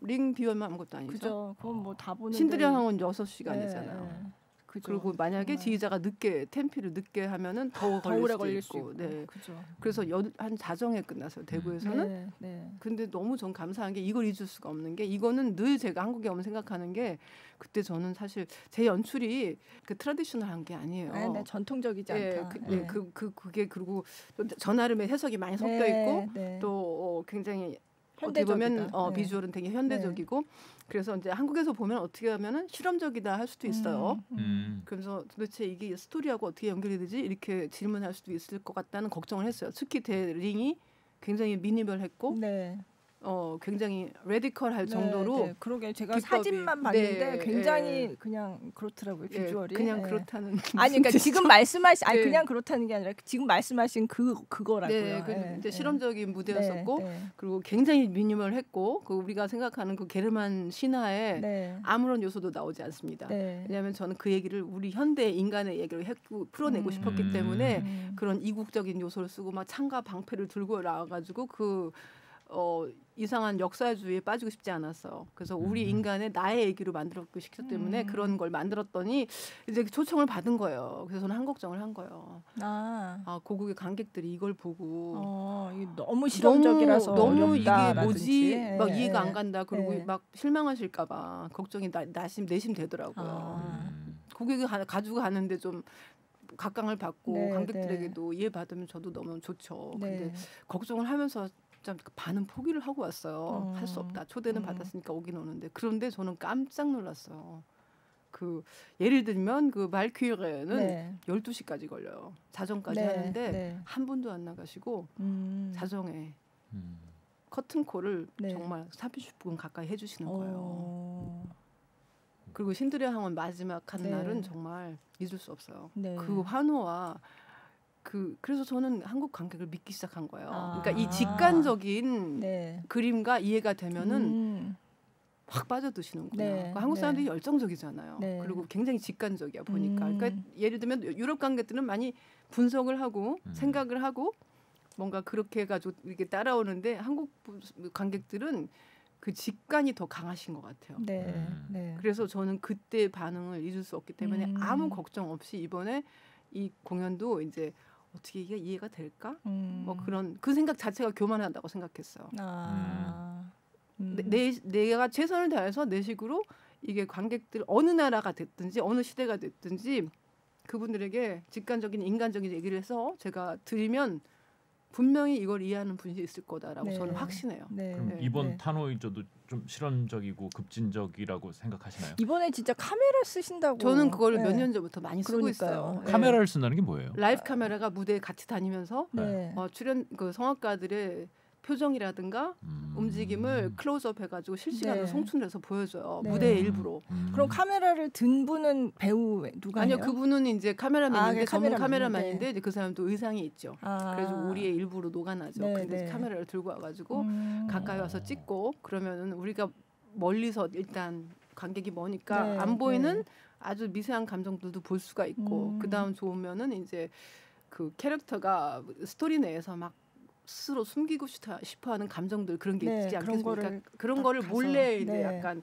링 비원만 아무것도 아니죠. 그죠. 그건 뭐 다 보는 신드라 항은 6시간이잖아요. 네. 그죠. 그리고 만약에 정말. 지휘자가 늦게 템피를 늦게 하면은 더 오래 수도 걸릴 있고. 수 있고. 네. 그죠. 그래서 여, 한 자정에 끝났어요. 대구에서는. 네. 네. 근데 너무 전 감사한 게 이걸 잊을 수가 없는 게 이거는 늘 제가 한국에 오면 생각하는 게 그때 저는 사실 제 연출이 그 traditional한 게 아니에요. 네, 네, 전통적이지 예, 않다. 그, 네. 예, 그, 그 그게 그리고 또저 나름의 해석이 많이 섞여 네, 있고 네. 또 어, 굉장히 어떻게 현대적이다. 보면 어, 네. 비주얼은 되게 현대적이고 그래서 이제 한국에서 보면 어떻게 하면은 실험적이다 할 수도 있어요. 음, 음. 음. 그래서 도대체 이게 스토리하고 어떻게 연결이 되지 이렇게 질문할 수도 있을 것 같다는 걱정을 했어요. 특히 대링이 굉장히 minimal했고 네. 어 굉장히 radical할 네, 정도로 네. 그러게 제가 기법이- 사진만 봤는데 네, 굉장히 예. 그냥 그렇더라고요 예, 비주얼이 그냥 네. 그렇다는 아니 그러니까 [laughs] 지금 말씀하신 아니 네. 그냥 그렇다는 게 아니라 지금 말씀하신 그 그거라고요. 네, 그 예, 이제 예. 실험적인 무대였었고 네, 그리고 굉장히 미니멀했고 그 우리가 생각하는 그 게르만 신화에 네, 네, 아무런 요소도 나오지 않습니다. 네. 왜냐하면 저는 그 얘기를 우리 현대 인간의 얘기를 했고 풀어내고 음. 싶었기 음. 때문에 음. 그런 이국적인 요소를 쓰고 막 창과 방패를 들고 나와가지고 그 어, 이상한 역사주의에 빠지고 싶지 않았어요. 그래서 우리 음. 인간의 나의 얘기로 만들었기 싶기 때문에 음. 그런 걸 만들었더니 이제 초청을 받은 거예요. 그래서 저는 한 걱정을 한 거예요. 아, 아 고국의 관객들이 이걸 보고 어, 너무 실험적이라서 너무, 너무 이게. 뭐지 막 예, 이해가 예. 안 간다 그리고 예. 막 실망하실까봐 걱정이 나, 나심 내심 되더라고요. 아. 음. 고객이 가, 가지고 가는데 좀 각광을 받고 네, 관객들에게도 이해 받으면 저도 너무 좋죠. 네. 근데 걱정을 하면서 좀 반은 포기를 하고 왔어요. 음. 할수 없다. 초대는 음. 받았으니까 오긴 오는데 그런데 저는 깜짝 놀랐어요. 그 예를 들면 그 말퀴레는 네. 12시까지 걸려요. 자정까지 네, 하는데 네. 한 분도 안 나가시고 음. 자정에 음. 커튼콜을 네. 정말 30분 가까이 해 주시는 거예요. 어, 그리고 신드레 항원 마지막 한 네. 날은 정말 잊을 수 없어요. 네. 그 환호와 그 그래서 저는 한국 관객을 믿기 시작한 거예요. 아. 그러니까 이 직관적인 네. 그림과 이해가 되면은 음. 확 빠져드시는구나. 네, 그러니까 한국 네. 사람들이 열정적이잖아요. 네. 그리고 굉장히 직관적이야 보니까. 음. 그러니까 예를 들면 유럽 관객들은 많이 분석을 하고 음. 생각을 하고 뭔가 그렇게 해가지고 이렇게 따라오는데 한국 부- 관객들은 그 직관이 더 강하신 것 같아요. 네. 음. 네. 그래서 저는 그때 반응을 잊을 수 없기 때문에 음. 아무 걱정 없이 이번에 이 공연도 이제 어떻게 이게 이해가 될까? 음. 뭐 그런 그 생각 자체가 교만하다고 생각했어요. 아. 음. 내, 내가 최선을 다해서 내 식으로 이게 관객들 어느 나라가 됐든지 어느 시대가 됐든지 그분들에게 직관적인 인간적인 얘기를 해서 제가 드리면 분명히 이걸 이해하는 분이 있을 거다라고 네. 저는 확신해요. 네. 그럼 네, 이번 네. 타노이저도 좀 실험적이고 급진적이라고 생각하시나요? 이번에 진짜 카메라 쓰신다고. 저는 그거를 네. 몇년 전부터 많이 쓰고 그러니까요. 있어요. 네. 카메라를 쓴다는 게 뭐예요? 라이브 카메라가 무대에 같이 다니면서 네. 어, 출연 그 성악가들의 표정이라든가 음. 움직임을 클로즈업 해가지고 실시간으로 네. 송출해서 보여줘요 네. 무대의 일부로. 음. 그럼 카메라를 든 분은 배우 누가 아니요 해요? 그분은 이제 카메라맨인데 아, 그 전문 카메라맨인데. 카메라맨인데 이제 그 사람도 의상이 있죠. 아. 그래서 우리의 일부로 녹아나죠. 네, 근데 네. 카메라를 들고 와가지고 음. 가까이 와서 찍고 그러면은 우리가 멀리서 일단 관객이 머니까 네, 안 보이는 네. 아주 미세한 감정들도 볼 수가 있고 음. 그 다음 좋으면은 이제 그 캐릭터가 스토리 내에서 막 스스로 숨기고 싶어- 싶어 하는 감정들 그런 게 네, 있지 그런 않겠습니까? 거를 그런 딱 거를 몰래 이제 네. 약간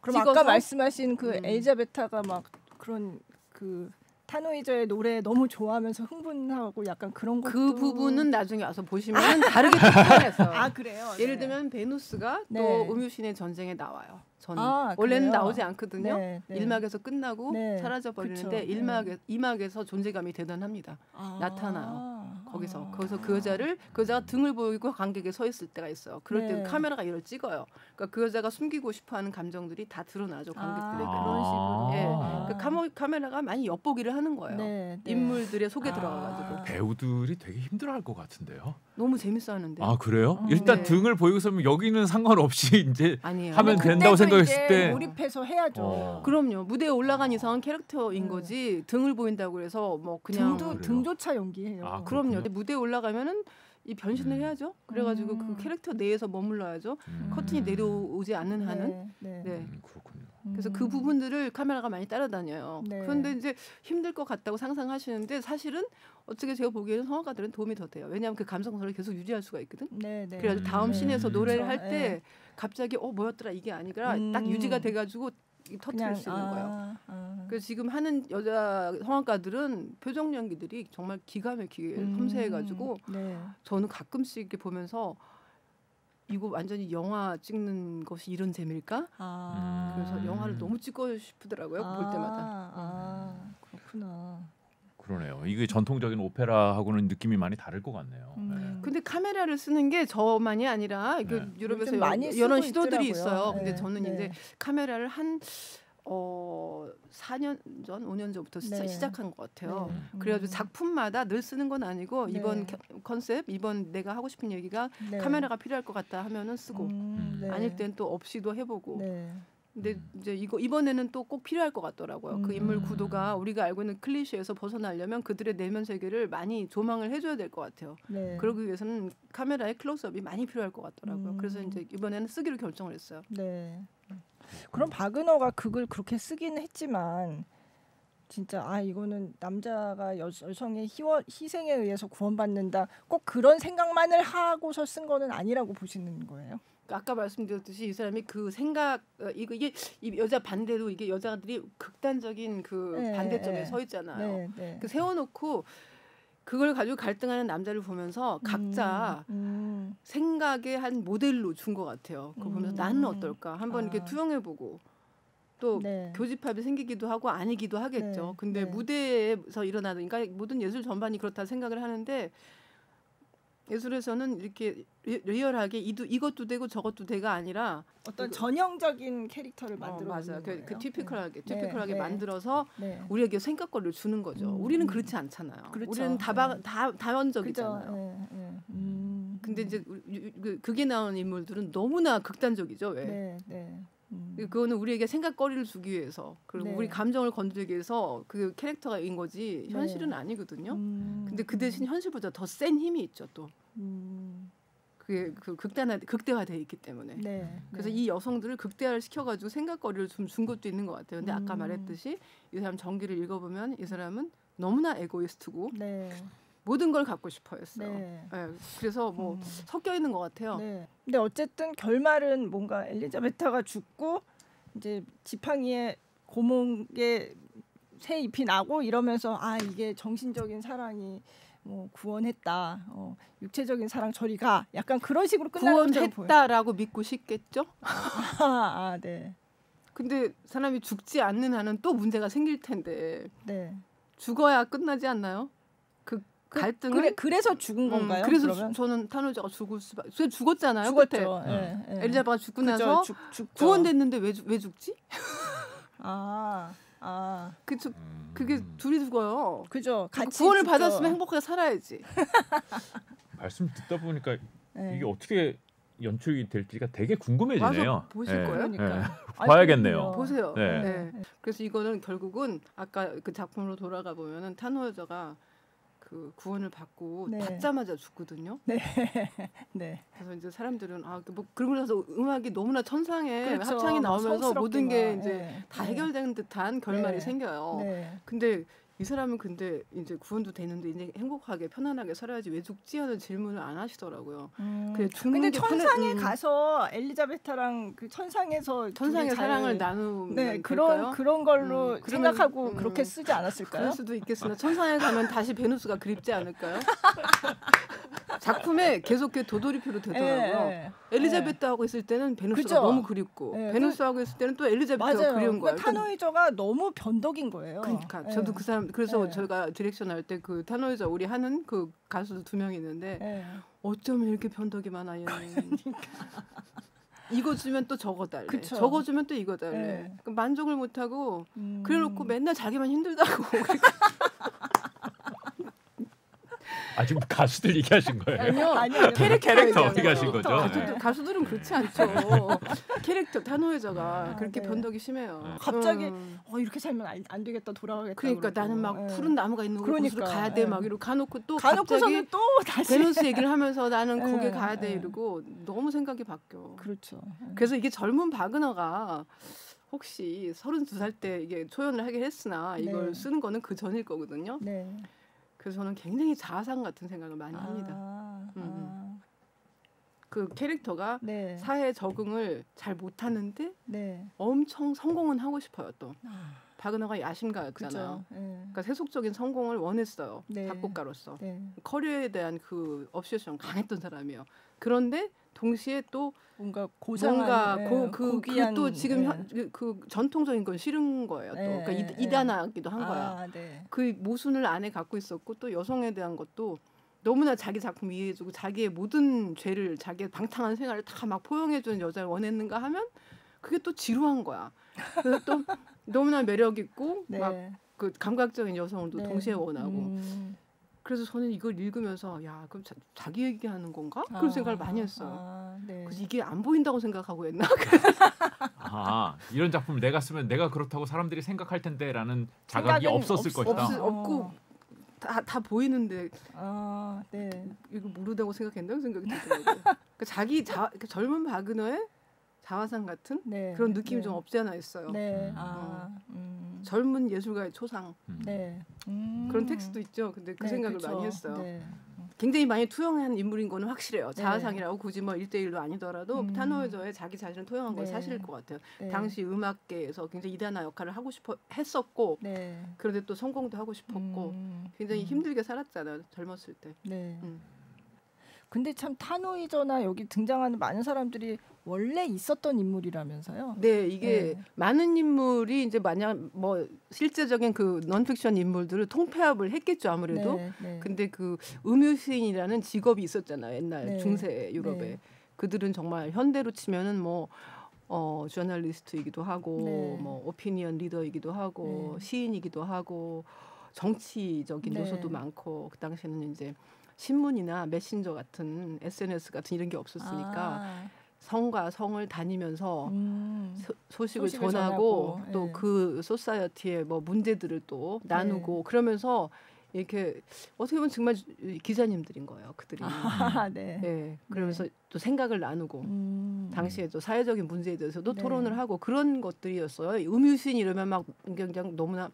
그럼 찍어서? 아까 말씀하신 그 음. 엘자베타가 막 그런 그 타노이저의 노래 너무 좋아하면서 흥분하고 약간 그런 것도 그 부분은 나중에 와서 보시면 다르게 표현했어요. 아 그래요. 예를 네. 들면 베누스가 네. 또 음유시인의 전쟁에 나와요. 저는 아, 원래는 그래요? 나오지 않거든요. 네, 네. 일막에서 끝나고 네, 사라져 버리는데 그쵸. 네. 일막에 이막에서 존재감이 대단합니다. 아, 나타나요. 거기서 아. 거기서 그 여자를 그 여자가 등을 보이고 관객에 서 있을 때가 있어요. 그럴 때 네. 카메라가 이걸 찍어요. 그러니까 그 여자가 숨기고 싶어하는 감정들이 다 드러나죠 관객들에게. 아, 그런 식으로. 예. 아. 그 카모, 카메라가 많이 엿보기를 하는 거예요. 네, 네. 인물들의 속에 아. 들어가가지고 배우들이 되게 힘들어할 것 같은데요. 너무 재밌어하는데 아 그래요? 어. 일단 네. 등을 보이고 서면 여기는 상관없이 [laughs] 이제 아니에요. 하면 된다고 생각했을 이제 때- 몰입해서 해야죠. 어. 그럼요. 무대에 올라간 이상은 캐릭터인 네. 거지 등을 보인다고 해서 뭐 그냥 등도 그래요? 등조차 연기해요. 아, 그럼요. 무대에 올라가면 이 변신을 음. 해야죠. 그래가지고 음. 그 캐릭터 내에서 머물러야죠. 음. 커튼이 내려오지 않는 한은. 네, 네. 네. 음, 그렇군요. 그래서 음. 그 부분들을 카메라가 많이 따라다녀요. 네. 그런데 이제 힘들 것 같다고 상상하시는데 사실은 어떻게 제가 보기에는 성악가들은 도움이 더 돼요. 왜냐하면 그 감성선을 계속 유지할 수가 있거든. 네, 네. 그래서 다음 네. 씬에서 노래를 그렇죠. 할때 네. 갑자기 어 뭐였더라 이게 아니라 음. 딱 유지가 돼가지고 이 터트릴 수 있는 거예요. 아, 아. 그래서 지금 하는 여자 성악가들은 표정 연기들이 정말 기가 막히게 음. 섬세해가지고 네. 저는 가끔씩 이렇게 보면서 이거 완전히 영화 찍는 것이 이런 재미일까? 아. 그래서 음. 영화를 너무 찍고 싶더라고요 볼 때마다. 아, 그렇구나. 그러네요. 이게 전통적인 오페라하고는 느낌이 많이 다를 것 같네요. 음. 네. 근데 카메라를 쓰는 게 저만이 아니라 그 네. 유럽에서 많이 여- 여러 시도들이 있더라고요. 있어요. 근데 네, 저는 네. 이제 카메라를 한 어, 4년 전, 5년 전부터 시작- 네. 시작한 것 같아요. 네. 그래가지고 음. 작품마다 늘 쓰는 건 아니고 네. 이번 캐- 컨셉, 이번 내가 하고 싶은 얘기가 네. 카메라가 필요할 것 같다 하면은 쓰고 음, 네. 아닐 땐 또 없이도 해보고. 네. 근데 음. 이제 이거 이번에는 또 꼭 필요할 것 같더라고요. 그 음. 인물 구도가 우리가 알고 있는 클리셰에서 벗어나려면 그들의 내면 세계를 많이 조망을 해줘야 될 것 같아요. 네. 그러기 위해서는 카메라의 클로즈업이 많이 필요할 것 같더라고요. 음. 그래서 이제 이번에는 쓰기로 결정을 했어요. 네. 그럼 바그너가 극을 그렇게 쓰기는 했지만 진짜 아 이거는 남자가 여, 여성의 희원, 희생에 의해서 구원받는다 꼭 그런 생각만을 하고서 쓴 거는 아니라고 보시는 거예요? 아까 말씀드렸듯이 이 사람이 그 생각 어, 이거 이게 이 여자 반대로 이게 여자들이 극단적인 그 네, 반대점에 네. 서 있잖아요. 네, 네. 그 세워놓고 그걸 가지고 갈등하는 남자를 보면서 각자 음, 음, 생각의 한 모델로 준 것 같아요. 그거 보면서 음. 나는 어떨까 한번 이렇게 아. 투영해보고 또 네. 교집합이 생기기도 하고 아니기도 하겠죠. 네, 근데 네. 무대에서 일어나는 그러니까 모든 예술 전반이 그렇다 생각을 하는데 예술에서는 이렇게 리- 리얼하게 이도, 이것도 되고 저것도 되가 아니라 어떤 이거- 전형적인 캐릭터를 어, 만들어 맞아요. 놓는 그. 그 티피컬하게 네. 티피컬하게 네. 만들어서 네. 우리에게 생각거리를 주는 거죠. 음, 우리는 음. 그렇지 않잖아요. 그렇죠. 우리는 네. 다 그죠? 다원적이잖아요. 네, 네. 음, 근데 음. 이제 그 극에 나오는 인물들은 너무나 극단적이죠. 왜? 네, 네. 음. 그거는 우리에게 생각거리를 주기 위해서 그리고 네. 우리 감정을 건들기 위해서 그 캐릭터가인 거지 네. 현실은 아니거든요. 음, 근데 그 대신 현실보다 더 센 힘이 있죠 또 음, 그게 그 극단화 극대화돼 있기 때문에 네. 그래서 네. 이 여성들을 극대화를 시켜가지고 생각거리를 좀 준 것도 있는 것 같아요. 근데 아까 음. 말했듯이 이 사람 전기를 읽어보면 이 사람은 너무나 에고이스트고 네. 모든 걸 갖고 싶어 했어요. 네. 예, 그래서 뭐 음. 섞여 있는 것 같아요. 네. 근데 어쨌든 결말은 뭔가 엘리자베타가 죽고 이제 지팡이에 고목에 새 잎이 나고 이러면서 아 이게 정신적인 사랑이 뭐 구원했다. 어, 육체적인 사랑 저리 가. 약간 그런 식으로 끝나는. 구원했다라고 믿고 싶겠죠? 아, [laughs] 아, 네. 근데 사람이 죽지 않는 한은 또 문제가 생길 텐데 네. 죽어야 끝나지 않나요? 그 그- 갈등은 그래 그래서 죽은 음, 건가요? 그래서 그러면? 주- 저는 탄호자가 죽을 수밖에. 그 죽었잖아요. 죽었죠. 예, 예. 엘리자베가 죽고 그죠, 나서 죽, 죽죠. 구원됐는데 왜, 죽- 왜 죽지? 아, 아, 그 죽- 음. 그게 둘이 죽어요. 그죠. 같이 구원을 죽죠. 받았으면 행복하게 살아야지. [laughs] 말씀 듣다 보니까 예. 이게 어떻게 연출이 될지가 되게 궁금해지네요. 보실 예, 거예요? 예. [laughs] 봐야겠네요. 보세요. 네. 네. 그래서 이거는 결국은 아까 그 작품으로 돌아가 보면은 탄호 여자가 그 구원을 받고 네. 받자마자 죽거든요. [laughs] 네. 그래서 이제 사람들은 아 뭐 그러고 나서 음악이 너무나 천상에 그렇죠. 합창이 막 나오면서 모든 게 이제 예. 다 네. 해결된 듯한 결말이 네. 생겨요. 네. 근데 이 사람은 근데 이제 구원도 되는데 이제 행복하게 편안하게 살아야지 왜 죽지 하는 질문을 안 하시더라고요. 음. 그래 죽는 근데 천상에 음, 가서 엘리자베타랑 그 천상에서 천상의 사랑을 나누면 네? 그런 그런 걸로 음, 그러면- 생각하고 음, 그렇게 쓰지 않았을까요? 그럴 수도 있겠으나 천상에 가면 다시 베누스가 그립지 않을까요? [laughs] 작품에 계속 그 도돌이표로 되더라고요. 예, 예. 엘리자베트 하고 있을 때는 베누스가 그죠? 너무 그립고 예, 베누스 하고 있을 때는 또 엘리자베트가 맞아요. 그리운 거예요. 그러니까 타노이저가 너무 변덕인 거예요. 그러니까 예. 저도 그 사람 그래서 예. 저희가 direction 할 때 그 타노이저 우리 하는 그 가수들 두명 있는데 예. 어쩌면 이렇게 변덕이 많아 얘는. 이거 주면 또 저거 달래. 그러니까. 그쵸. 저거 주면 또 이거 달래. 예. 그 만족을 못 하고 음. 그래놓고 맨날 자기만 힘들다고. [laughs] 아 지금 가수들 얘기하신 거예요? 아니요. 아니요. 캐릭터, 캐릭터 어떻게 하신 거죠? 가수들, 네. 가수들은 그렇지 않죠. 캐릭터 타노에저가 아, 그렇게 네. 변덕이 심해요. 네. 갑자기 음. 어 이렇게 살면 안, 안 되겠다 돌아가겠다. 그러니까 그러고. 나는 막 예. 푸른 나무가 있는 곳으로 그러니까, 가야 돼 예. 막 이러고 가놓고 또 가놓고서는 또 다시 베누스 얘기를 하면서 나는 예, 거기 가야 돼 예. 이러고 너무 생각이 바뀌어. 그렇죠. 그래서 이게 젊은 바그너가 혹시 32살 때 이게 초연을 하긴 했으나 이걸 네. 쓰는 거는 그 전일 거거든요. 네. 그래서 저는 굉장히 자아상 같은 생각을 많이 합니다. 아, 음, 아, 그 캐릭터가 네. 사회 적응을 잘 못하는데 네. 엄청 성공은 하고 싶어요 또. 아, 바그너가 야심가였잖아요. 예. 그러니까 세속적인 성공을 원했어요. 네. 작곡가로서. 네. 커리어에 대한 그 obsession 강했던 사람이에요. 그런데 동시에 또 뭔가 고상한 뭔가 예, 그그또 고귀한, 지금 예. 현- 그- 그 전통적인 건 싫은 거예요. 또 예, 그러니까 예, 이- 이단하기도 한 거야. 아, 네. 그 모순을 안에 갖고 있었고 또 여성에 대한 것도 너무나 자기 작품 이해해주고 자기의 모든 죄를 자기의 방탕한 생활을 다 막 포용해주는 여자를 원했는가 하면 그게 또 지루한 거야. 그래서 또 너무나 매력 있고 [laughs] 네. 막그 감각적인 여성을 또 네. 동시에 원하고 음. 그래서 저는 이걸 읽으면서 야 그럼 자, 기 얘기하는 건가 그런 아, 생각을 많이 했어요. 아, 네. 그래서 이게 안 보인다고 생각하고 했나? [laughs] 아 이런 작품을 내가 쓰면 내가 그렇다고 사람들이 생각할 텐데라는 자각이 없었을 없- 것이다. 없, 없고 다, 다 보이는데 아, 네. 이거 모르다고 생각했나 그 생각이 들더라고요. 그러니까 자기 자, 그 젊은 바그너의 자화상 같은 네. 그런 느낌이 네. 좀 없지 않아 있어요. 네. 음. 아. 음. 젊은 예술가의 초상 네. 음. 그런 텍스트도 있죠. 근데 그 네, 생각을 그쵸. 많이 했어요. 네. 굉장히 많이 투영한 인물인 거는 확실해요. 네. 자화상이라고 굳이 뭐 1대1도 아니더라도 음. 타노에저의 자기 자신을 토영한 건 네. 사실일 것 같아요. 네. 당시 음악계에서 굉장히 이단화 역할을 하고 싶어 했었고 네. 그런데 또 성공도 하고 싶었고 음. 굉장히 음. 힘들게 살았잖아요. 젊었을 때. 근데 참 타노이저나 여기 등장하는 많은 사람들이 원래 있었던 인물이라면서요. 네, 이게 네. 많은 인물이 이제 만약 뭐 실제적인 그 넌픽션 인물들을 통폐합을 했겠죠 아무래도. 네, 네. 근데 그 음유시인이라는 직업이 있었잖아요 옛날 네. 중세 유럽에. 네. 그들은 정말 현대로 치면은 뭐 어, 저널리스트이기도 하고 네. 뭐 오피니언 리더이기도 하고 네. 시인이기도 하고 정치적인 네. 요소도 많고 그 당시에는 이제 신문이나 메신저 같은 SNS 같은 이런 게 없었으니까 아, 성과 성을 다니면서 음. 소, 소식을 전하고, 전하고, 또 예. 그 소사이어티의 뭐 문제들을 또 네. 나누고 그러면서 이렇게 어떻게 보면 정말 기자님들인 거예요 그들이. 아, 네. 예, 그러면서 또 생각을 나누고 음. 당시에 또 사회적인 문제에 대해서도 네. 토론을 하고 그런 것들이었어요. 음유신 이러면 막 그냥 너무나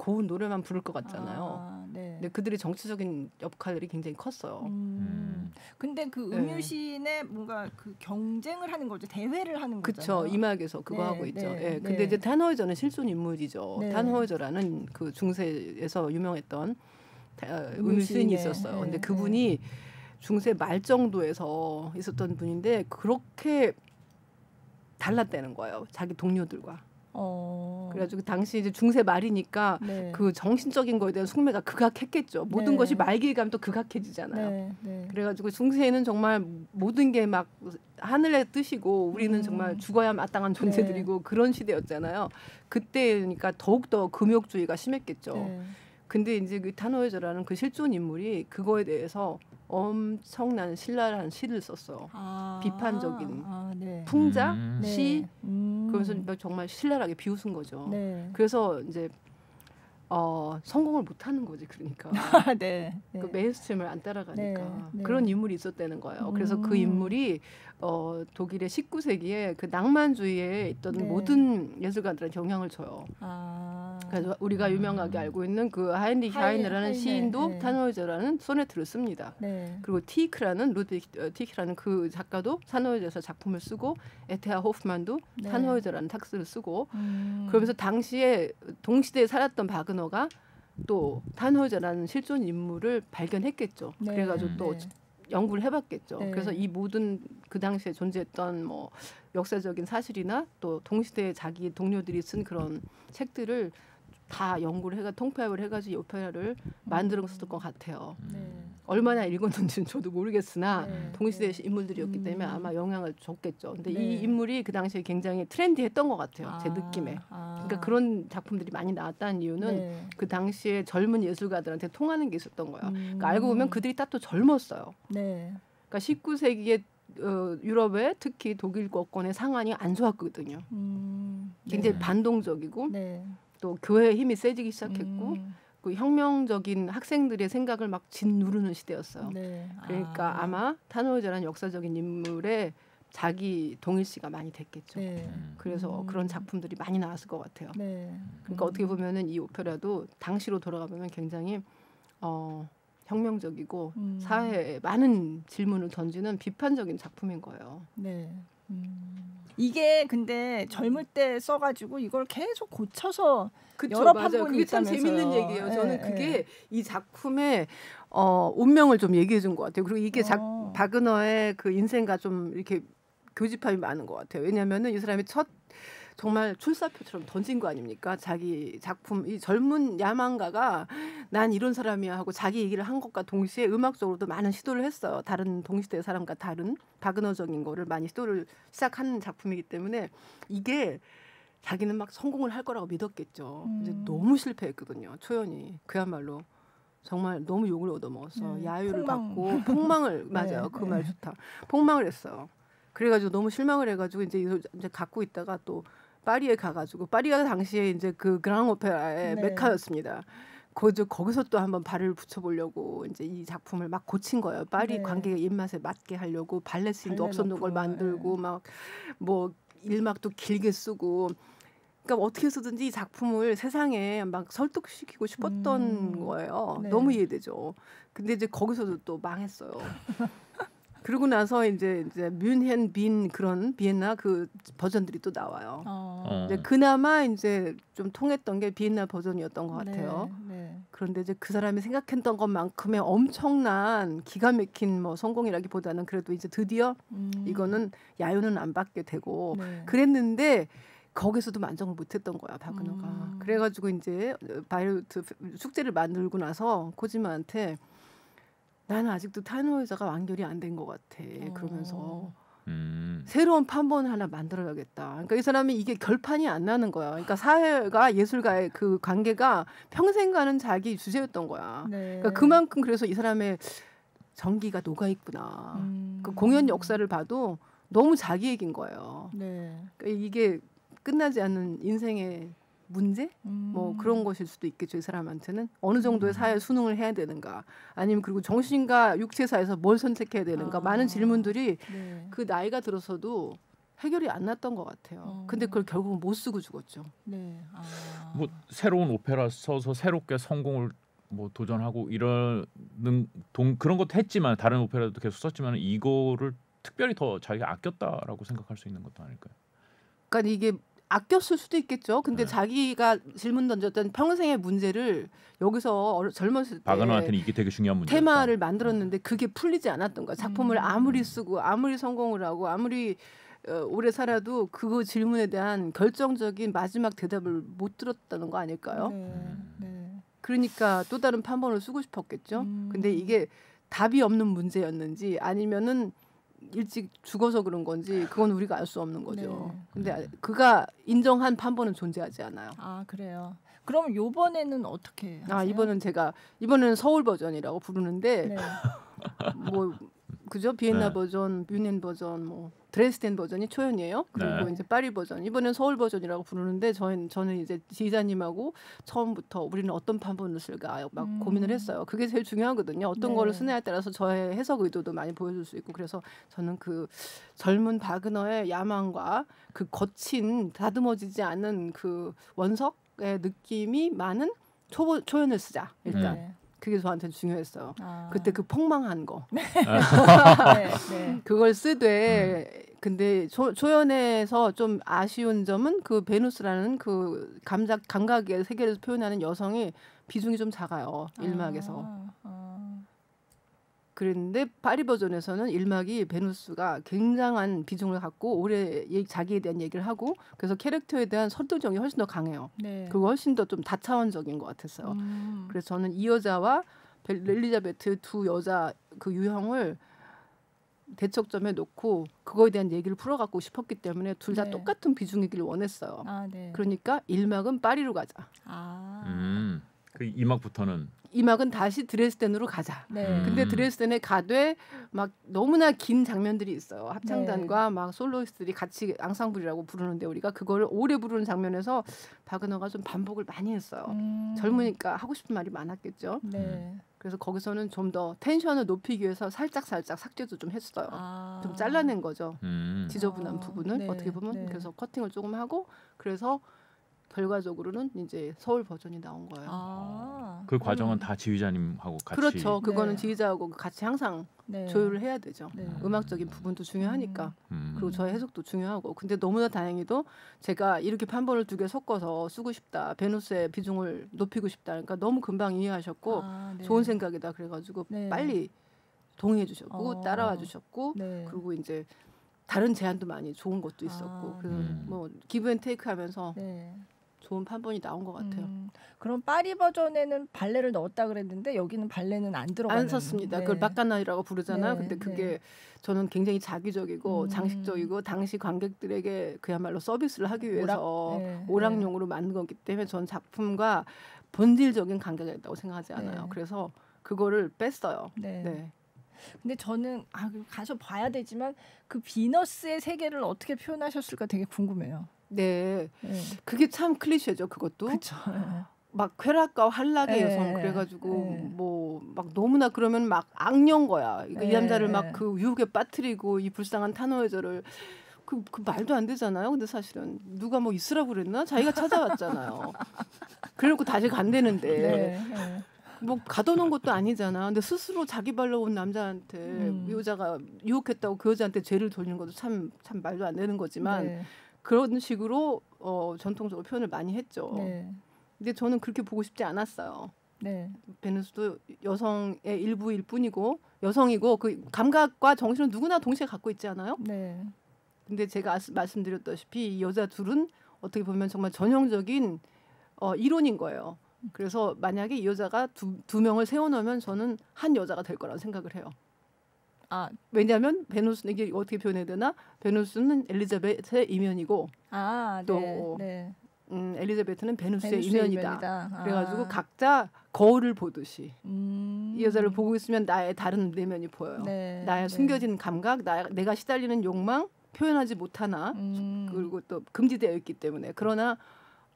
고운 노래만 부를 것 같잖아요. 아, 네. 근데 그들의 정치적인 역할이 굉장히 컸어요. 음. 근데 그 네. 음유신의 뭔가 그 경쟁을 하는 거죠. 대회를 하는 그쵸 거잖아요. 이막에서 그거 네, 하고 있죠. 네, 예. 근데 네. 이제 탄호이저는 실존 인물이죠. 네. 탄호이저라는 그 중세에서 유명했던 다- 음유신이 있었어요. 네, 근데 그분이 중세 말 정도에서 있었던 분인데 그렇게 달랐다는 거예요. 자기 동료들과. 어. 그래가지고 당시 이제 중세 말이니까 네. 그 정신적인 거에 대한 숙매가 극악했겠죠. 모든 네. 것이 말기에 가면 또 극악해지잖아요. 네, 네. 그래가지고 중세에는 정말 모든 게 막 하늘의 뜻이고 우리는 음. 정말 죽어야 마땅한 존재들이고 그런 시대였잖아요. 그때니까 더욱 더 금욕주의가 심했겠죠. 네. 근데 이제 그 타노이저라는 그 실존 인물이 그거에 대해서 엄청난 신랄한 시를 썼어요. 아, 비판적인 아, 네. 풍자, 음. 네. 시, 음. 그러면서 정말 신랄하게 비웃은 거죠. 네. 그래서 이제 어, 성공을 못 하는 거지 그러니까. [laughs] 아, 네. 네. 그 mainstream을 안 따라가니까 네, 네. 그런 인물이 있었다는 거예요. 그래서 그 음. 인물이 어, 독일의 19세기에 그 낭만주의에 있던 네. 모든 예술가들한테 영향을 줘요. 아. 그래서 우리가 유명하게 알고 있는 그 하인리히 하이- 하이네라는 하이네, 시인도 네. 타노이저라는 소네트를 씁니다. 네. 그리고 티크라는 루드 티크라는 그 작가도 타노이저에서 작품을 쓰고 E.T.A. 호프만도 네. 타노이저라는 텍스트를 쓰고 음. 그러면서 당시에 동시대에 살았던 바그너가 또 타노이저라는 실존 인물을 발견했겠죠. 네, 그래가지고 또 네. 연구를 해봤겠죠. 네. 그래서 이 모든 그 당시에 존재했던 뭐 역사적인 사실이나 또 동시대에 자기 동료들이 쓴 그런 책들을 다 연구를 해가 통폐합을 해가지고 이 오페라를 만들었을 것 같아요. 음. 네. 얼마나 읽었는지는 저도 모르겠으나 네. 동시대 네. 인물들이었기 때문에 음. 아마 영향을 줬겠죠. 근데 네. 이 인물이 그 당시에 굉장히 트렌디했던 것 같아요. 제 아, 느낌에. 아. 그러니까 그런 작품들이 많이 나왔다는 이유는 네. 그 당시에 젊은 예술가들한테 통하는 게 있었던 거예요. 음. 그러니까 알고 보면 그들이 다또 젊었어요. 네. 그러니까 19세기에 어, 유럽의 특히 독일권의 상황이 안 좋았거든요. 음. 굉장히 네. 반동적이고 네. 또 교회의 힘이 세지기 시작했고 음. 그 혁명적인 학생들의 생각을 막 짓누르는 시대였어요. 네. 그러니까 아. 마 타노이저라는 역사적인 인물의 자기 동일시가 많이 됐겠죠. 네. 음. 그래서 음. 그런 작품들이 많이 나왔을 것 같아요. 네. 그러니까 음. 어떻게 보면은 이 오페라도 당시로 돌아가 보면 굉장히 어, 혁명적이고 음. 사회에 많은 질문을 던지는 비판적인 작품인 거예요. 네. 음. 이게 근데 젊을 때 써가지고 이걸 계속 고쳐서 그쵸, 여러. 판본이 그게 참 있다면서요. 재밌는 얘기예요. 저는 예, 그게 예. 이 작품의 어, 운명을 좀 얘기해 준 것 같아요. 그리고 이게 작, 어. 바그너의 그 인생과 좀 이렇게 교집합이 많은 것 같아요. 왜냐하면은 이 사람이 첫 정말 출사표처럼 던진 거 아닙니까? 자기 작품 이 젊은 야망가가 난 이런 사람이야 하고 자기 얘기를 한 것과 동시에 음악적으로도 많은 시도를 했어요. 다른 동시대 사람과 다른 바그너적인 거를 많이 시도를 시작하는 작품이기 때문에 이게 자기는 막 성공을 할 거라고 믿었겠죠. 이제 음. 너무 실패했거든요. 초연이 그야말로 정말 너무 욕을 얻어먹었어. 음, 야유를 폭망. 받고 폭망을 [laughs] 네, 맞아요. 그말 네. 좋다. 폭망을 했어요. 그래가지고 너무 실망을 해가지고 이제 이제 갖고 있다가 또 파리에 가가지고 파리가 당시에 이제 그 그랑 오페라의 네. 메카였습니다. 거기서 거기서 또 한번 발을 붙여보려고 이제 이 작품을 막 고친 거예요. 파리 네. 관객의 입맛에 맞게 하려고 발레 씬도 없었는 걸 만들고 막뭐 일막도 길게 쓰고 그러니까 어떻게 해서든지 이 작품을 세상에 막 설득시키고 싶었던 음. 거예요. 네. 너무 이해되죠. 근데 이제 거기서도 또 망했어요. [laughs] 그러고 나서 이제 이제 뮌헨 빈 그런 비엔나 그 버전들이 또 나와요. 어. 어. 근데 그나마 이제 좀 통했던 게 비엔나 버전이었던 것 같아요. 네. 네. 그런데 이제 그 사람이 생각했던 것만큼의 엄청난 기가 막힌 뭐 성공이라기보다는 그래도 이제 드디어 음. 이거는 야유는 안 받게 되고 네. 그랬는데 거기서도 만족을 못했던 거야 바그너가. 음. 그래가지고 이제 바이오트 숙제를 만들고 나서 코지마한테 나는 아직도 타노여자가 완결이 안 된 것 같아. 그러면서 어. 음. 새로운 판본을 하나 만들어야겠다. 그러니까 이 사람이 이게 결판이 안 나는 거야. 그러니까 사회가 예술가의 그 관계가 평생 가는 자기 주제였던 거야. 네. 그러니까 그만큼 그래서 이 사람의 전기가 녹아 있구나. 음. 그 공연 역사를 봐도 너무 자기 얘기인 거예요. 네. 그러니까 이게 끝나지 않는 인생의 문제 음. 뭐 그런 것일 수도 있겠죠 이 사람한테는 어느 정도의 음. 사회 수능을 해야 되는가 아니면 그리고 정신과 육체 사에서 뭘 선택해야 되는가 아. 많은 질문들이 네. 그 나이가 들어서도 해결이 안 났던 것 같아요. 어. 근데 그걸 결국은 못 쓰고 죽었죠. 네. 아. 뭐 새로운 오페라 써서 새롭게 성공을 뭐 도전하고 이러는 동 그런 것도 했지만 다른 오페라도 계속 썼지만 이거를 특별히 더 자기가 아꼈다라고 생각할 수 있는 것도 아닐까요? 그러니까 이게 아꼈을 수도 있겠죠. 근데 네. 자기가 질문 던졌던 평생의 문제를 여기서 젊었을 때 바그너한테는 이게 되게 중요한 문제였다. 테마를 만들었는데 그게 풀리지 않았던 거야. 작품을 음. 아무리 쓰고 아무리 성공을 하고 아무리 어, 오래 살아도 그 질문에 대한 결정적인 마지막 대답을 못 들었다는 거 아닐까요? 네. 네. 그러니까 또 다른 판본을 쓰고 싶었겠죠. 음. 근데 이게 답이 없는 문제였는지 아니면은 일찍 죽어서 그런 건지 그건 우리가 알 수 없는 거죠. 네. 근데 그가 인정한 판본은 존재하지 않아요. 아 그래요. 그럼 요번에는 어떻게? 아 하세요? 이번은 제가 이번에는 서울 버전이라고 부르는데 네. 뭐 그죠 비엔나 네. 버전, 뮌헨 버전, 뭐 드레스덴 버전이 초연이에요. 그리고 네. 이제 파리 버전 이번엔 서울 버전이라고 부르는데 저는 저는 이제 지휘자님하고 처음부터 우리는 어떤 판본을 쓸까 막 음. 고민을 했어요. 그게 제일 중요하거든요. 어떤 네. 거를 쓰냐에 따라서 저의 해석 의도도 많이 보여줄 수 있고 그래서 저는 그 젊은 바그너의 야망과 그 거친 다듬어지지 않는 그 원석의 느낌이 많은 초, 초연을 쓰자 일단 네. 그게 저한테 중요했어요. 아. 그때 그 폭망한 거 네. 네. [laughs] 그걸 쓰되 근데 조, 조연에서 좀 아쉬운 점은 그 베누스라는 그 감각 감각의 세계를 표현하는 여성이 비중이 좀 작아요 일막에서 아, 아. 그랬는데 파리 버전에서는 일막이 베누스가 굉장한 비중을 갖고 오래 자기에 대한 얘기를 하고 그래서 캐릭터에 대한 설득력이 훨씬 더 강해요. 네. 그리고 훨씬 더 좀 다차원적인 것 같았어요. 음. 그래서 저는 이 여자와 벨- 엘리자베트 두 여자 그 유형을 대척점에 놓고 그거에 대한 얘기를 풀어갖고 싶었기 때문에 둘다 네. 똑같은 비중이기를 원했어요. 아, 네. 그러니까 일막은 파리로 가자. 아. 음. 그 이막부터는 이막은 다시 드레스덴으로 가자. 네. 음. 근데 드레스덴에 가되 막 너무나 긴 장면들이 있어요. 합창단과 막 soloist들이 같이 앙상블이라고 부르는데 우리가 그거를 오래 부르는 장면에서 바그너가 좀 반복을 많이 했어요. 음. 젊으니까 하고 싶은 말이 많았겠죠. 네. 그래서 거기서는 좀 더 tension을 높이기 위해서 살짝 살짝 삭제도 좀 했어요. 아. 좀 잘라낸 거죠. 음. 지저분한 아, 부분을 네, 어떻게 보면 네. 그래서 커팅을 조금 하고 그래서 결과적으로는 이제 서울 버전이 나온 거예요. 아. 그 과정은 음. 다 지휘자님하고 같이 그렇죠. 그거는 네. 지휘자하고 같이 항상 네. 조율을 해야 되죠. 네. 음악적인 부분도 중요하니까. 음. 그리고 저의 해석도 중요하고. 근데 너무나 다행히도 제가 이렇게 판본을 두 개 섞어서 쓰고 싶다. 베누스의 비중을 높이고 싶다. 그러니까 너무 금방 이해하셨고 아, 네. 좋은 생각이다. 그래가지고 네. 빨리 동의해 주셨고 어. 따라와 주셨고 네. 그리고 이제 다른 제안도 많이 좋은 것도 있었고 아, 그래서 음. 뭐 give and take 하면서 네. 좋은 판본이 나온 것 같아요. 음, 그럼 파리 버전에는 발레를 넣었다 그랬는데 여기는 발레는 안 들어가는. 안 썼습니다. 네. 그걸 Bacchanal이라고 부르잖아요. 네, 근데 그게 네. 저는 굉장히 작위적이고 음. 장식적이고 당시 관객들에게 그야말로 서비스를 하기 위해서 네, 오락용으로 만든 거기 때문에 전 작품과 본질적인 관계가 있다고 생각하지 않아요. 네. 그래서 그거를 뺐어요. 네. 네. 근데 저는 아 가서 봐야 되지만 그 비너스의 세계를 어떻게 표현하셨을까 되게 궁금해요. 네. 네. 그게 참 클리셰죠. 그것도. 그렇죠. 막 쾌락과 활락의 네, 여성 그래가지고 네. 뭐막 너무나 그러면 막 악령 거야. 이 네. 남자를 막 그 유혹에 빠뜨리고 이 불쌍한 타노여자를 그, 그 말도 안 되잖아요. 근데 사실은 누가 뭐 있으라고 그랬나? 자기가 찾아왔잖아요. [laughs] 그래놓고 다시 간대는데 네. 네. 뭐 가둬놓은 것도 아니잖아. 근데 스스로 자기 발로 온 남자한테 음. 이 여자가 유혹했다고 그 여자한테 죄를 돌리는 것도 참참 말도 안 되는 거지만 네. 그런 식으로 어, 전통적으로 표현을 많이 했죠. 네. 근데 저는 그렇게 보고 싶지 않았어요. 네. 베누스도 여성의 일부일 뿐이고 여성이고 그 감각과 정신은 누구나 동시에 갖고 있지 않아요? 네. 근데 제가 아스- 말씀드렸다시피 이 여자 둘은 어떻게 보면 정말 전형적인 어, 이론인 거예요. 그래서 만약에 이 여자가 두, 두 명을 세워놓으면 저는 한 여자가 될 거라고 생각을 해요. 아, 왜냐하면 베누스는 이게 어떻게 표현해야 되나? 베누스는 엘리자베트의 이면이고 아, 또 네. 네. 음, 엘리자베트는 베누스의, 베누스의 이면이다. 이면이다. 그래가지고 아. 각자 거울을 보듯이 음. 이 여자를 보고 있으면 나의 다른 내면이 보여요. 네. 나의 네. 숨겨진 감각, 나, 내가 시달리는 욕망 표현하지 못하나 음. 그리고 또 금지되어 있기 때문에 그러나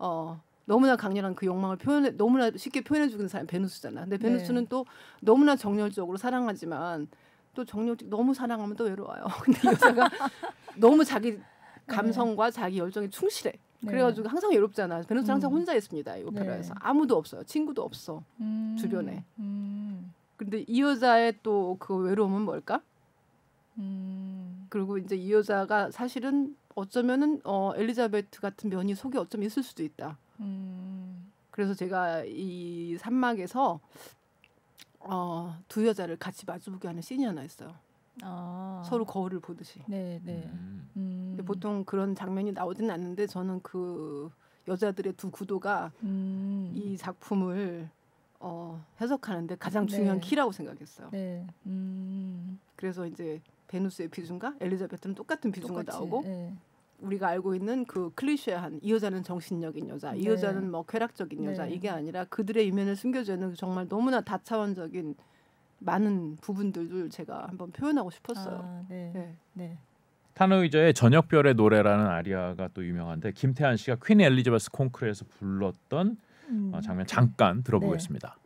어 너무나 강렬한 그 욕망을 표현해 너무나 쉽게 표현해 주는 사람이 베누스잖아. 근데 네. 베누스는 또 너무나 정열적으로 사랑하지만 또 정열 너무 사랑하면 또 외로워요. [laughs] 근데 이 여자가 너무 자기 감성과 자기 열정에 충실해. 네. 그래가지고 항상 외롭잖아. 베누스 는 항상 음. 혼자 있습니다. 이 오페라에서 네. 아무도 없어요. 친구도 없어. 음. 주변에. 음. 근데 이 여자의 또 그 외로움은 뭘까? 음. 그리고 이제 이 여자가 사실은 어쩌면은 어 엘리자베트 같은 면이 속에 어쩌면 있을 수도 있다. 음. 그래서 제가 이 산막에서 어, 두 여자를 같이 마주보게 하는 씬이 하나 있어요. 아. 서로 거울을 보듯이. 네, 네. 음. 음. 보통 그런 장면이 나오지는 않는데 저는 그 여자들의 두 구도가 음. 이 작품을 어, 해석하는데 가장 중요한 네. 키라고 생각했어요. 네. 음. 그래서 이제 베누스의 비중과 엘리자베트는 똑같은 비중으로 나오고 네. 우리가 알고 있는 그 클리셰한 이 여자는 정신력인 여자, 이 네. 여자는 뭐 쾌락적인 여자 네. 이게 아니라 그들의 이면을 숨겨져 있는 정말 너무나 다차원적인 많은 부분들을 제가 한번 표현하고 싶었어요. 아, 네. 네. 네. 타노이저의 저녁별의 노래라는 아리아가 또 유명한데 김태한 씨가 퀸 엘리자베스 콩쿠르에서 불렀던 음. 어, 장면 잠깐 들어보겠습니다.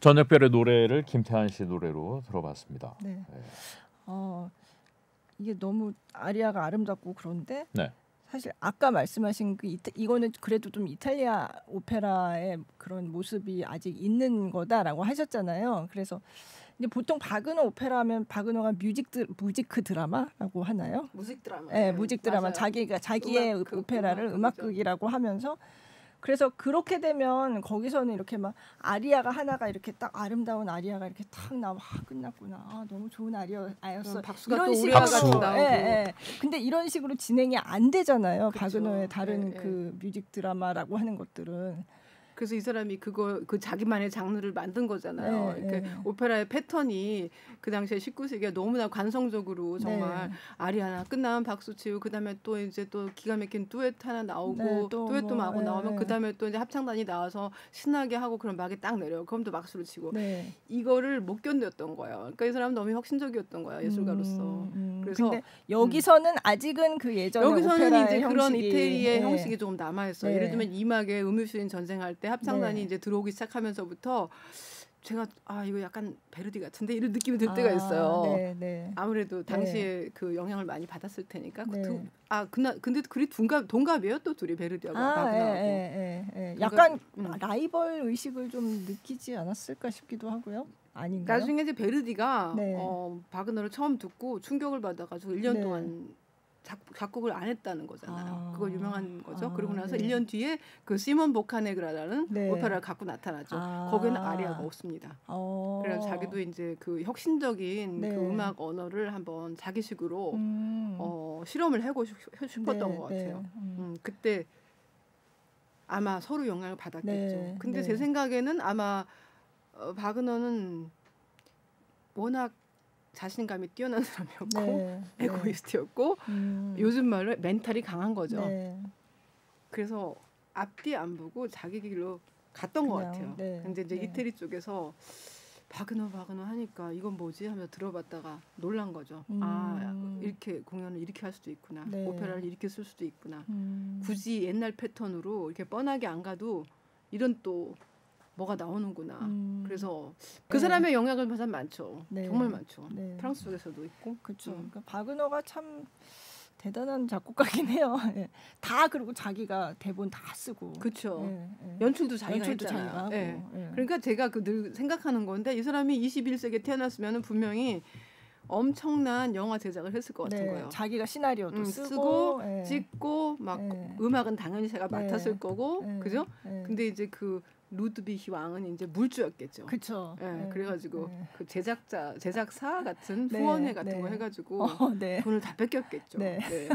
저녁별의 노래를 김태한 씨 노래로 들어봤습니다. 네. 네. 어 이게 너무 아리아가 아름답고 그런데 네. 사실 아까 말씀하신 그 이타, 이거는 그래도 좀 이탈리아 오페라의 그런 모습이 아직 있는 거다라고 하셨잖아요. 그래서 이제 보통 바그너 오페라하면 바그너가 music 드, Musikdrama라고 하나요? Musikdrama. 네, Musikdrama 맞아요. 자기가 자기의 음악극, 오페라를 음악극이죠. 음악극이라고 하면서 그래서 그렇게 되면 거기서는 이렇게 막 아리아가 하나가 이렇게 딱 아름다운 아리아가 이렇게 탁 나와 아, 끝났구나 아 너무 좋은 아리아였어 박수가 이런 또 박수. 나오고. 예, 예. 근데 이런 식으로 진행이 안 되잖아요 그쵸. 바그너의 다른 예, 예. 그 뮤직 드라마라고 하는 것들은 그래서 이 사람이 그거 그 자기만의 장르를 만든 거잖아요. 네, 이렇게 네. 오페라의 패턴이 그 당시에 19세기에 너무나 관성적으로 정말 네. 아리아나 끝나면 박수 치고 그다음에 또 이제 또 기가 막힌 듀엣 하나 나오고 네, 또 듀엣도 뭐, 하고 예, 나오면 예. 그다음에 또 이제 합창단이 나와서 신나게 하고 그런 막이 딱 내려요. 그럼 또 박수를 치고 네. 이거를 못 견뎠던 거예요. 그러니까 이 사람은 너무 혁신적이었던 거야 예술가로서. 음, 음. 그래서 근데 여기서는 아직은 그 예전의 여기서는 오페라의 이제 그런 형식이, 이태리의 예. 형식이 조금 남아 있어요. 네. 예를 들면 이막의 음유시인 전쟁할 때 합창단이 네. 이제 들어오기 시작하면서부터 제가 아 이거 약간 베르디 같은데 이런 느낌이 들 때가 아, 있어요. 네, 네. 아무래도 당시에 그 영향을 많이 받았을 테니까 그 네. 두, 아 그나 근데 둘이 동갑 동갑이에요 또 둘이 베르디하고 아, 예, 바그너하고 예, 예, 예. 동갑- 약간 음. 라이벌 의식을 좀 느끼지 않았을까 싶기도 하고요. 아닌가요? 나중에 이제 베르디가 네. 어, 바그너를 처음 듣고 충격을 받아가지고 1년 네. 동안 작, 작곡을 안 했다는 거잖아요. 아. 그거 유명한 거죠. 아, 그리고 나서 네. 1년 뒤에 그 시몬 보카네그라라는 네. 오페라를 갖고 나타나죠. 아. 거기는 아리아가 없습니다. 어. 그래서 자기도 이제 그 혁신적인 네. 그 음악 언어를 한번 자기식으로 음. 어, 실험을 해고 싶- 싶었던 네, 것 네. 같아요. 음. 음, 그때 아마 서로 영향을 받았겠죠. 네, 근데 네. 제 생각에는 아마 어, 바그너는 워낙 자신감이 뛰어난 사람이었고 네, 네. 에고이스트였고 음. 요즘 말로 멘탈이 강한 거죠. 네. 그래서 앞뒤 안 보고 자기 길로 갔던 것 그냥, 같아요. 네, 근데 이제 네. 이태리 쪽에서 바그너 바그너 하니까 이건 뭐지 하면서 들어봤다가 놀란 거죠. 아 음. 이렇게 공연을 이렇게 할 수도 있구나. 네. 오페라를 이렇게 쓸 수도 있구나. 음. 굳이 옛날 패턴으로 이렇게 뻔하게 안 가도 이런 또 뭐가 나오는구나. 음. 그래서 그 네. 사람의 영향을 받은 많죠. 네. 정말 많죠. 네. 프랑스 쪽에서도 있고. 그렇죠. 음. 그러니까 바그너가 참 대단한 작곡가긴 해요. [laughs] 예. 다 그리고 자기가 대본 다 쓰고. 그렇죠. 연출도 자기가 연출도 했잖아요. 자기가 하고. 그러니까 제가 그 늘 생각하는 건데 이 사람이 21세기에 태어났으면 분명히 엄청난 영화 제작을 했을 것 같은 네, 거예요. 자기가 시나리오도 음, 쓰고, 쓰고, 예. 찍고 막 예. 음악은 당연히 제가 네. 맡았을 거고 예. 그죠? 예. 근데 이제 그 루드비히 왕은 이제 물주였겠죠. 그쵸. 예, 예. 그래가지고 예. 그 제작자 제작사 같은 네, 후원회 같은 네. 거 해가지고 어, 네. 돈을 다 뺏겼겠죠. 네. 네.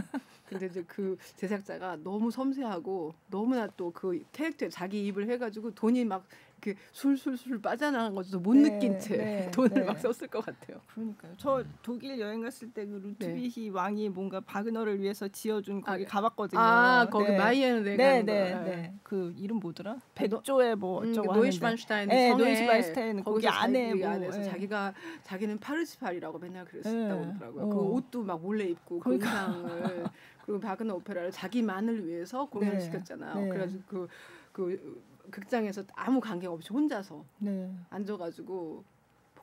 근데 이제 그 제작자가 너무 섬세하고 너무나 또 그 캐릭터에 자기 입을 해가지고 돈이 막 이렇게 술술술 빠져나간 것도 못 네, 느낀 채 네, [laughs] 돈을 네. 막 썼을 것 같아요. 그러니까요. 저 독일 여행 갔을 때그 네. 루트비히 왕이 뭔가 바그너를 위해서 지어준 거기 아, 가봤거든요. 아 거기 네. 마이에는 네, 내가 네, 네. 그 이름 뭐더라? 백조의 뭐 음, 어쩌고 하는데. 노이슈반슈타인 네, 노이슈반슈타인 거기 안에 자기 뭐, 안에서 예. 자기가 자기는 파르시팔이라고 맨날 그랬다고 예. 그러더라고요. 어. 그 옷도 막 몰래 입고 그 그러니까. 의상을 [laughs] 그리고 바그너 오페라를 자기만을 위해서 공연을 네. 시켰잖아요. 네. 그래가지고 그, 그 극장에서 아무 관계 없이 혼자서 네. 앉아가지고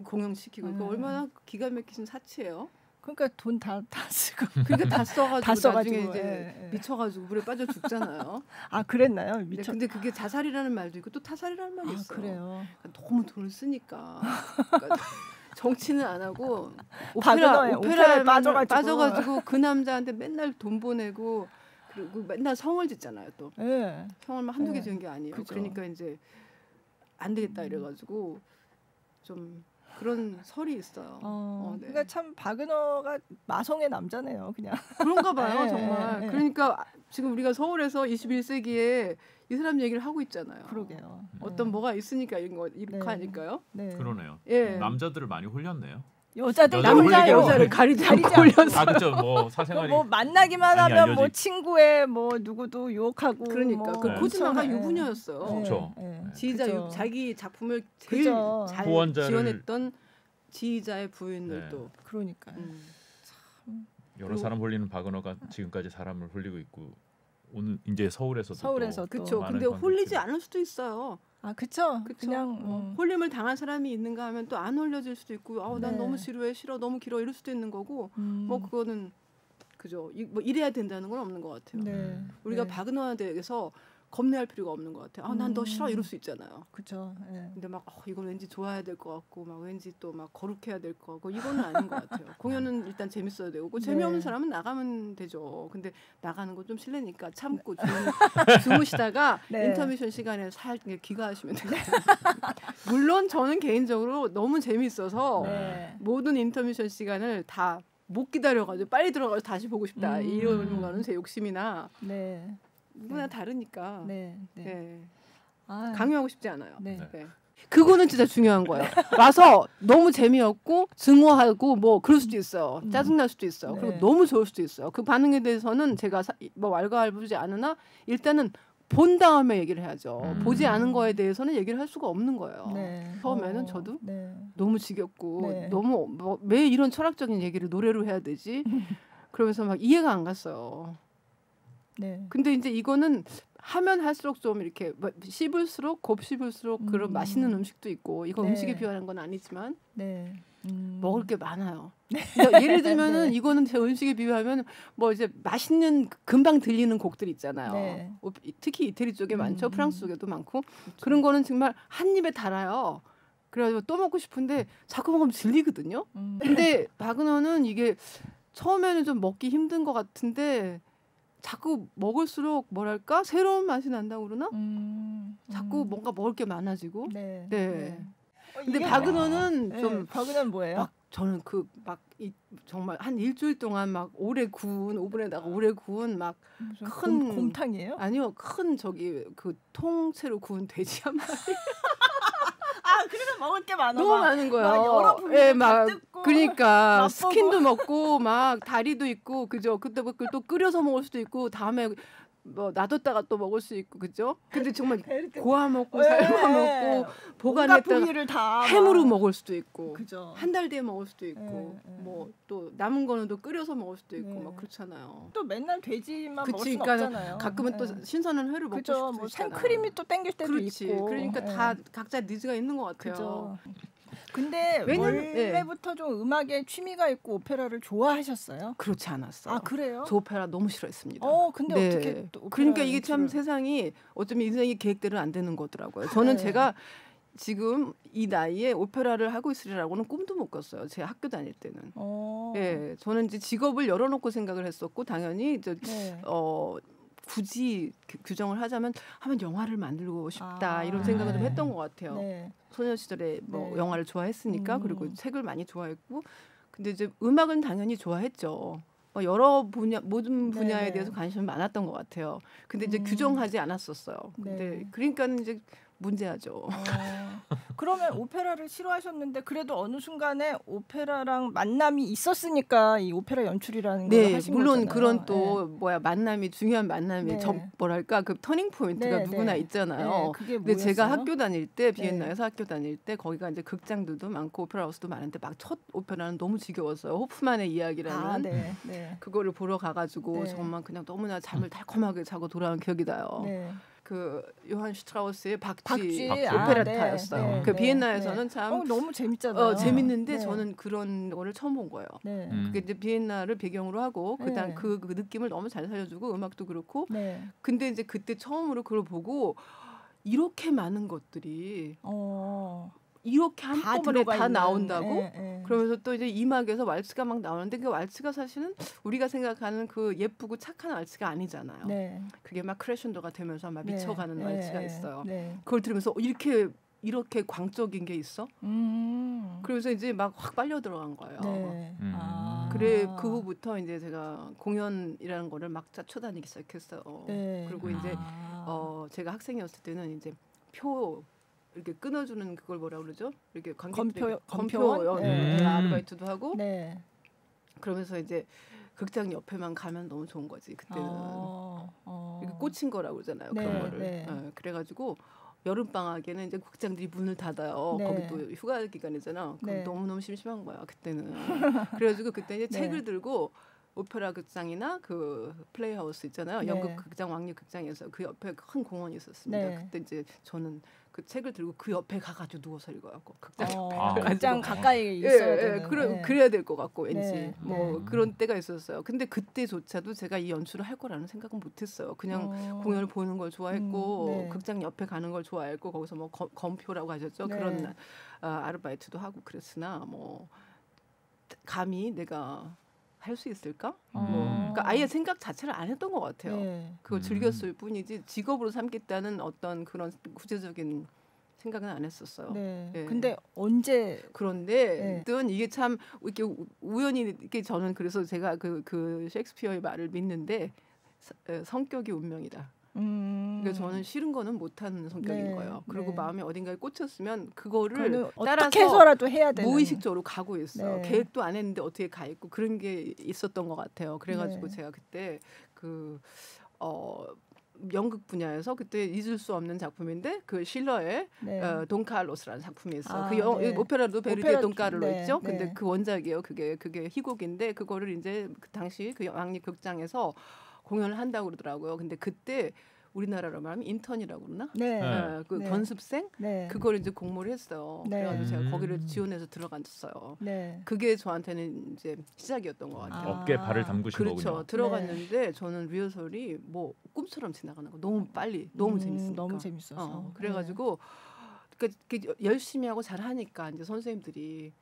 공연시키고 그 음. 얼마나 기가 막히신 사치예요. 그러니까 돈 다 다 쓰고. [laughs] 그러니까 다 써가지고, 다 써가지고, 나중에 이제 예, 예. 미쳐가지고 물에 빠져 죽잖아요. [laughs] 아 그랬나요? 근데, 미쳐. 근데 그게 자살이라는 말도 있고 또 타살이라는 말이 아 있어요. 그래요. 그러니까 너무 돈을 쓰니까 그러니까 [laughs] 정치는 안 하고 오페라에 오페라에 빠져가지고. 빠져가지고 그 남자한테 맨날 돈 보내고 그리고 맨날 성을 짓잖아요 또 예. 성을 막 한두 개 네, 지은 게 아니에요. 그죠. 그러니까 이제 안 되겠다 이래가지고 좀 그런 설이 있어요. 어, 어, 네. 그러니까 참 바그너가 마성의 남자네요, 그냥. 그런가 봐요 예, 정말. 예, 예. 그러니까 지금 우리가 서울에서 21세기에 이 사람 얘기를 하고 있잖아요. 그러게요. 어떤 네. 뭐가 있으니까 이런 거 이렇게 네. 하니까요. 네. 그러네요. 예. 남자들을 많이 홀렸네요. 여자들 남자 홀리게 여자를 가리지 않고 올려서 아 그렇죠. 뭐 사생활이 뭐 만나기만 하면 뭐 친구의 뭐 누구도 유혹하고 그러니까 뭐그 네. 엄청, 예. 유부녀였어요. 예, 그쵸. 예. 지휘자. 유- 자기 작품을 제일 그죠. 잘 후원자를- 지원했던 지휘자의 부인을 네. 또 그러니까 음. 여러 그리고- 사람 홀리는 박은호가 지금까지 사람을 홀리고 있고 오늘 이제 서울에서도 서울에서 그렇죠. 근데 홀리지 않을 수도 있어요. 아 그쵸 그쵸? 그냥 어, 음. 홀림을 당한 사람이 있는가 하면 또 안 홀려질 수도 있고, 아우 난 네. 너무 지루해, 싫어, 너무 길어 이럴 수도 있는 거고, 음. 뭐 그거는 그죠. 이, 뭐 이래야 된다는 건 없는 것 같아요. 네 우리가 네. 박은호에 대해서 겁내할 필요가 없는 것 같아요. 아, 난 너 싫어 음. 이럴 수 있잖아요. 그쵸 예. 근데 막 어, 이건 왠지 좋아해야 될 것 같고 막 왠지 또 막 거룩해야 될 것 같고 이거는 아닌 것 같아요. [laughs] 공연은 일단 재밌어야 되고 그 재미없는 네. 사람은 나가면 되죠. 근데 나가는 건 좀 실례니까 참고 주무, [laughs] 시다가 네. 인터미션 시간에 살짝 귀가하시면 되거든요. [laughs] 물론 저는 개인적으로 너무 재미있어서 네. 모든 인터미션 시간을 다못 기다려가지고 빨리 들어가서 다시 보고 싶다 음. 이런 거는 제 욕심이나 네. 누구나 다르니까 네. 네. 네. 아, 강요하고 싶지 않아요. 네. 네. 그거는 진짜 중요한 거예요. 와서 너무 재미없고 증오하고 뭐 그럴 수도 있어요. 음. 짜증 날 수도 있어요. 네. 그리고 너무 좋을 수도 있어요. 그 반응에 대해서는 제가 사, 뭐 왈가왈부지 않으나 일단은 본 다음에 얘기를 해야죠. 음. 보지 않은 거에 대해서는 얘기를 할 수가 없는 거예요. 네. 처음에는 어, 저도 네. 너무 지겹고 네. 너무 뭐, 왜 이런 철학적인 얘기를 노래로 해야 되지? [laughs] 그러면서 막 이해가 안 갔어요. 네. 근데 이제 이거는 하면 할수록 좀 이렇게 뭐 씹을수록 곱씹을수록 그런 음. 맛있는 음식도 있고 이거 네. 음식에 비유하는 건 아니지만 네. 음. 먹을 게 많아요. 그러니까 예를 [laughs] 들면은 네. 이거는 제 음식에 비유하면 뭐 이제 맛있는 금방 들리는 곡들 있잖아요. 네. 어, 특히 이태리 쪽에 많죠. 음. 프랑스 쪽에도 많고 그런 거는 정말 한 입에 달아요. 그래가지고 또 먹고 싶은데 자꾸 먹으면 질리거든요. 음. 근데 박은호는 이게 처음에는 좀 먹기 힘든 것 같은데 자꾸 먹을수록 뭐랄까 새로운 맛이 난다고 그러나 음. 자꾸 음. 뭔가 먹을 게 많아지고 네. 네. 어, 근데 박은호는 네. 좀 박은호는 뭐예요? 막 저는 그 막 정말 한 일주일 동안 막 오래 구운 오븐에다가 오래 구운 막 큰- 곰, 곰탕이에요? 아니요 큰 저기 그 통째로 구운 돼지 한 마리 [laughs] 아, 그래서 먹을 게 많아. 너무 많은 거예요. 막 여러 부위를 예, 다막 뜯고 그러니까. 스킨도 먹고 막 다리도 있고 그죠. 그때 그걸 또 끓여서 먹을 수도 있고 다음에 뭐 놔뒀다가 또 먹을 수 있고 그죠. 근데 정말 [laughs] 고아 먹고 네. 삶아 먹고 보관했다가 햄으로 막- 먹을 수도 있고 그죠. 한달 뒤에 먹을 수도 있고 네, 네. 뭐또 남은 거는 또 끓여서 먹을 수도 있고 네. 막 그렇잖아요. 또 맨날 돼지만 그치, 먹을 수는 그러니까 없잖아요. 가끔은 또 네. 신선한 회를 먹고 그죠. 싶고 뭐. 생크림이 또 땡길 때도 그렇지. 있고. 그러니까 네. 다 각자 니즈가 있는 것 같아요. 그죠. 근데 왜냐면- 네. 원래부터 좀 음악에 취미가 있고 오페라를 좋아하셨어요? 그렇지 않았어요. 아 그래요? 저 오페라 너무 싫어했습니다. 어 근데 네. 어떻게 그러니까 이게 참 세상이 어쩌면 인생의 계획대로 안 되는 거더라고요. 저는 네. 제가 지금 이 나이에 오페라를 하고 있으리라고는 꿈도 못 꿨어요. 제 학교 다닐 때는. 어. 예, 저는 이제 직업을 열어놓고 생각을 했었고 당연히 이제 네. 어 굳이 규- 규정을 하자면 하면 영화를 만들고 싶다 아, 이런 생각을 좀 네. 했던 것 같아요. 네. 소녀 시절에 뭐 네. 영화를 좋아했으니까 음. 그리고 책을 많이 좋아했고 근데 이제 음악은 당연히 좋아했죠. 어, 여러 분야 모든 분야에 네. 대해서 관심이 많았던 것 같아요. 근데 이제 음. 규정하지 않았었어요. 근데 네. 그러니까 이제 문제하죠. 어, [laughs] 그러면 오페라를 싫어하셨는데 그래도 어느 순간에 오페라랑 만남이 있었으니까 이 오페라 연출이라는 걸 네, 하신 물론 거잖아요. 그런 또 뭐야 만남이 중요한 만남이 네. 점 뭐랄까 그 turning point가 네, 누구나 네. 있잖아요. 네, 그게 근데 뭐였어요? 제가 학교 다닐 때 네. 비엔나에서 학교 다닐 때 거기가 이제 극장들도 많고 오페라 하우스도 많은데 막 첫 오페라는 너무 지겨웠어요. 호프만의 이야기라는 아, 네, 네. [laughs] 그거를 보러 가가지고 네. 정말 그냥 너무나 잠을 달콤하게 자고 돌아온 기억이 나요. 네. 그 요한 슈트라우스의 박쥐, 박쥐, 박쥐. 아, 오페라타였어요. 네, 그 네, 비엔나에서는 네. 참 어, 너무 재밌잖아요. 어, 재밌는데 네. 저는 그런 거를 처음 본 거예요. 네. 음. 그게 이제 비엔나를 배경으로 하고 그다음 네. 그, 그 느낌을 너무 잘 살려주고 음악도 그렇고 네. 근데 이제 그때 처음으로 그걸 보고 이렇게 많은 것들이 어. 이렇게 다 한꺼번에 다 있는, 나온다고 예, 예. 그러면서 또 이제 이막에서 왈츠가 막 나오는데 그 왈츠가 사실은 우리가 생각하는 그 예쁘고 착한 왈츠가 아니잖아요. 네. 그게 막 크레션도가 되면서 막 네. 미쳐가는 네, 왈츠가 네, 있어요. 네. 그걸 들으면서 어, 이렇게 이렇게 광적인 게 있어? 음. 그래서 이제 막 확 빨려 들어간 거예요. 네. 음. 아. 그래 그 후부터 이제 제가 공연이라는 거를 막 쫓아다니기 시작했어요. 네. 그리고 이제 아. 어 제가 학생이었을 때는 이제 표 이렇게 끊어주는 그걸 뭐라 그러죠? 이렇게 관객 검표- 검표 검표원? 네. 네. 아르바이트도 하고 네. 그러면서 이제 극장 옆에만 가면 너무 좋은 거지 그때는 어, 어. 이게 꽂힌 거라고 그러잖아요 네, 그런 거를 네. 예, 그래가지고 여름 방학에는 이제 극장들이 문을 닫아요 네. 거기 또 휴가 기간이잖아 그럼 네. 너무 너무 심심한 거야 그때는 [laughs] 그래가지고 그때 이제 네. 책을 들고 오페라 극장이나 그 플레이하우스 있잖아요 네. 연극 극장 왕립 극장에서 그 옆에 큰 공원이 있었습니다 네. 그때 이제 저는 그 책을 들고 그 옆에 가가지고 누워서 읽어갖고 극장 어, 아. 극장 가까이 예, 있어야 예, 되는. 그래, 네. 그래야 될 것 같고 왠지 네, 뭐 네. 그런 때가 있었어요. 근데 그때조차도 제가 이 연출을 할 거라는 생각은 못했어요. 그냥 어. 공연을 보는 걸 좋아했고 음, 네. 극장 옆에 가는 걸 좋아했고 거기서 뭐 검, 검표라고 하셨죠. 네. 그런 아, 아르바이트도 하고 그랬으나 뭐 감히 내가 할 수 있을까? 어. 뭐 그러니까 아예 생각 자체를 안 했던 것 같아요. 네. 그걸 음. 즐겼을 뿐이지 직업으로 삼겠다는 어떤 그런 구체적인 생각은 안 했었어요. 네. 예. 근데 언제 그런데 든 이게 참 이렇게 우- 우연히 이렇게 저는 그래서 제가 그, 그 셰익스피어의 말을 믿는데 서- 성격이 운명이다. 음. 그러니까 저는 싫은 거는 못하는 성격인 네, 거예요. 그리고 네. 마음에 어딘가에 꽂혔으면 그거를 그거는 따라서 어떻게 해서라도 해야 되는 무의식적으로 가고 있어요. 네. 계획도 안 했는데 어떻게 가 있고 그런 게 있었던 것 같아요. 그래가지고 네. 제가 그때 그 어. 연극 분야에서 그때 잊을 수 없는 작품인데 그 실러의 네. 어, 돈칼로스라는 작품이 있어요. 아, 그 영, 네. 오페라도 베르디의 돈카를로 네, 있죠. 네. 근데 그 원작이에요. 그게 그게 희곡인데 그거를 이제 그 당시 그 왕립 극장에서 공연을 한다고 그러더라고요. 근데 그때 우리나라로 말하면 인턴이라고 그러나? 네. 네. 어, 그 네. 견습생 네. 그걸 이제 공모를 했어요. 네. 그래가지고 제가 음. 거기를 지원해서 들어갔어요. 네. 그게 저한테는 이제 시작이었던 것 같아요. 아. 업계 발을 담그신 그렇죠. 거군요. 들어갔는데 저는 리허설이 뭐 꿈처럼 지나가는 거 너무 빨리 너무 음, 재밌으니까. 너무 재밌어서. 어, 그래가지고 그러니까 열심히 하고 잘 하니까 이제 선생님들이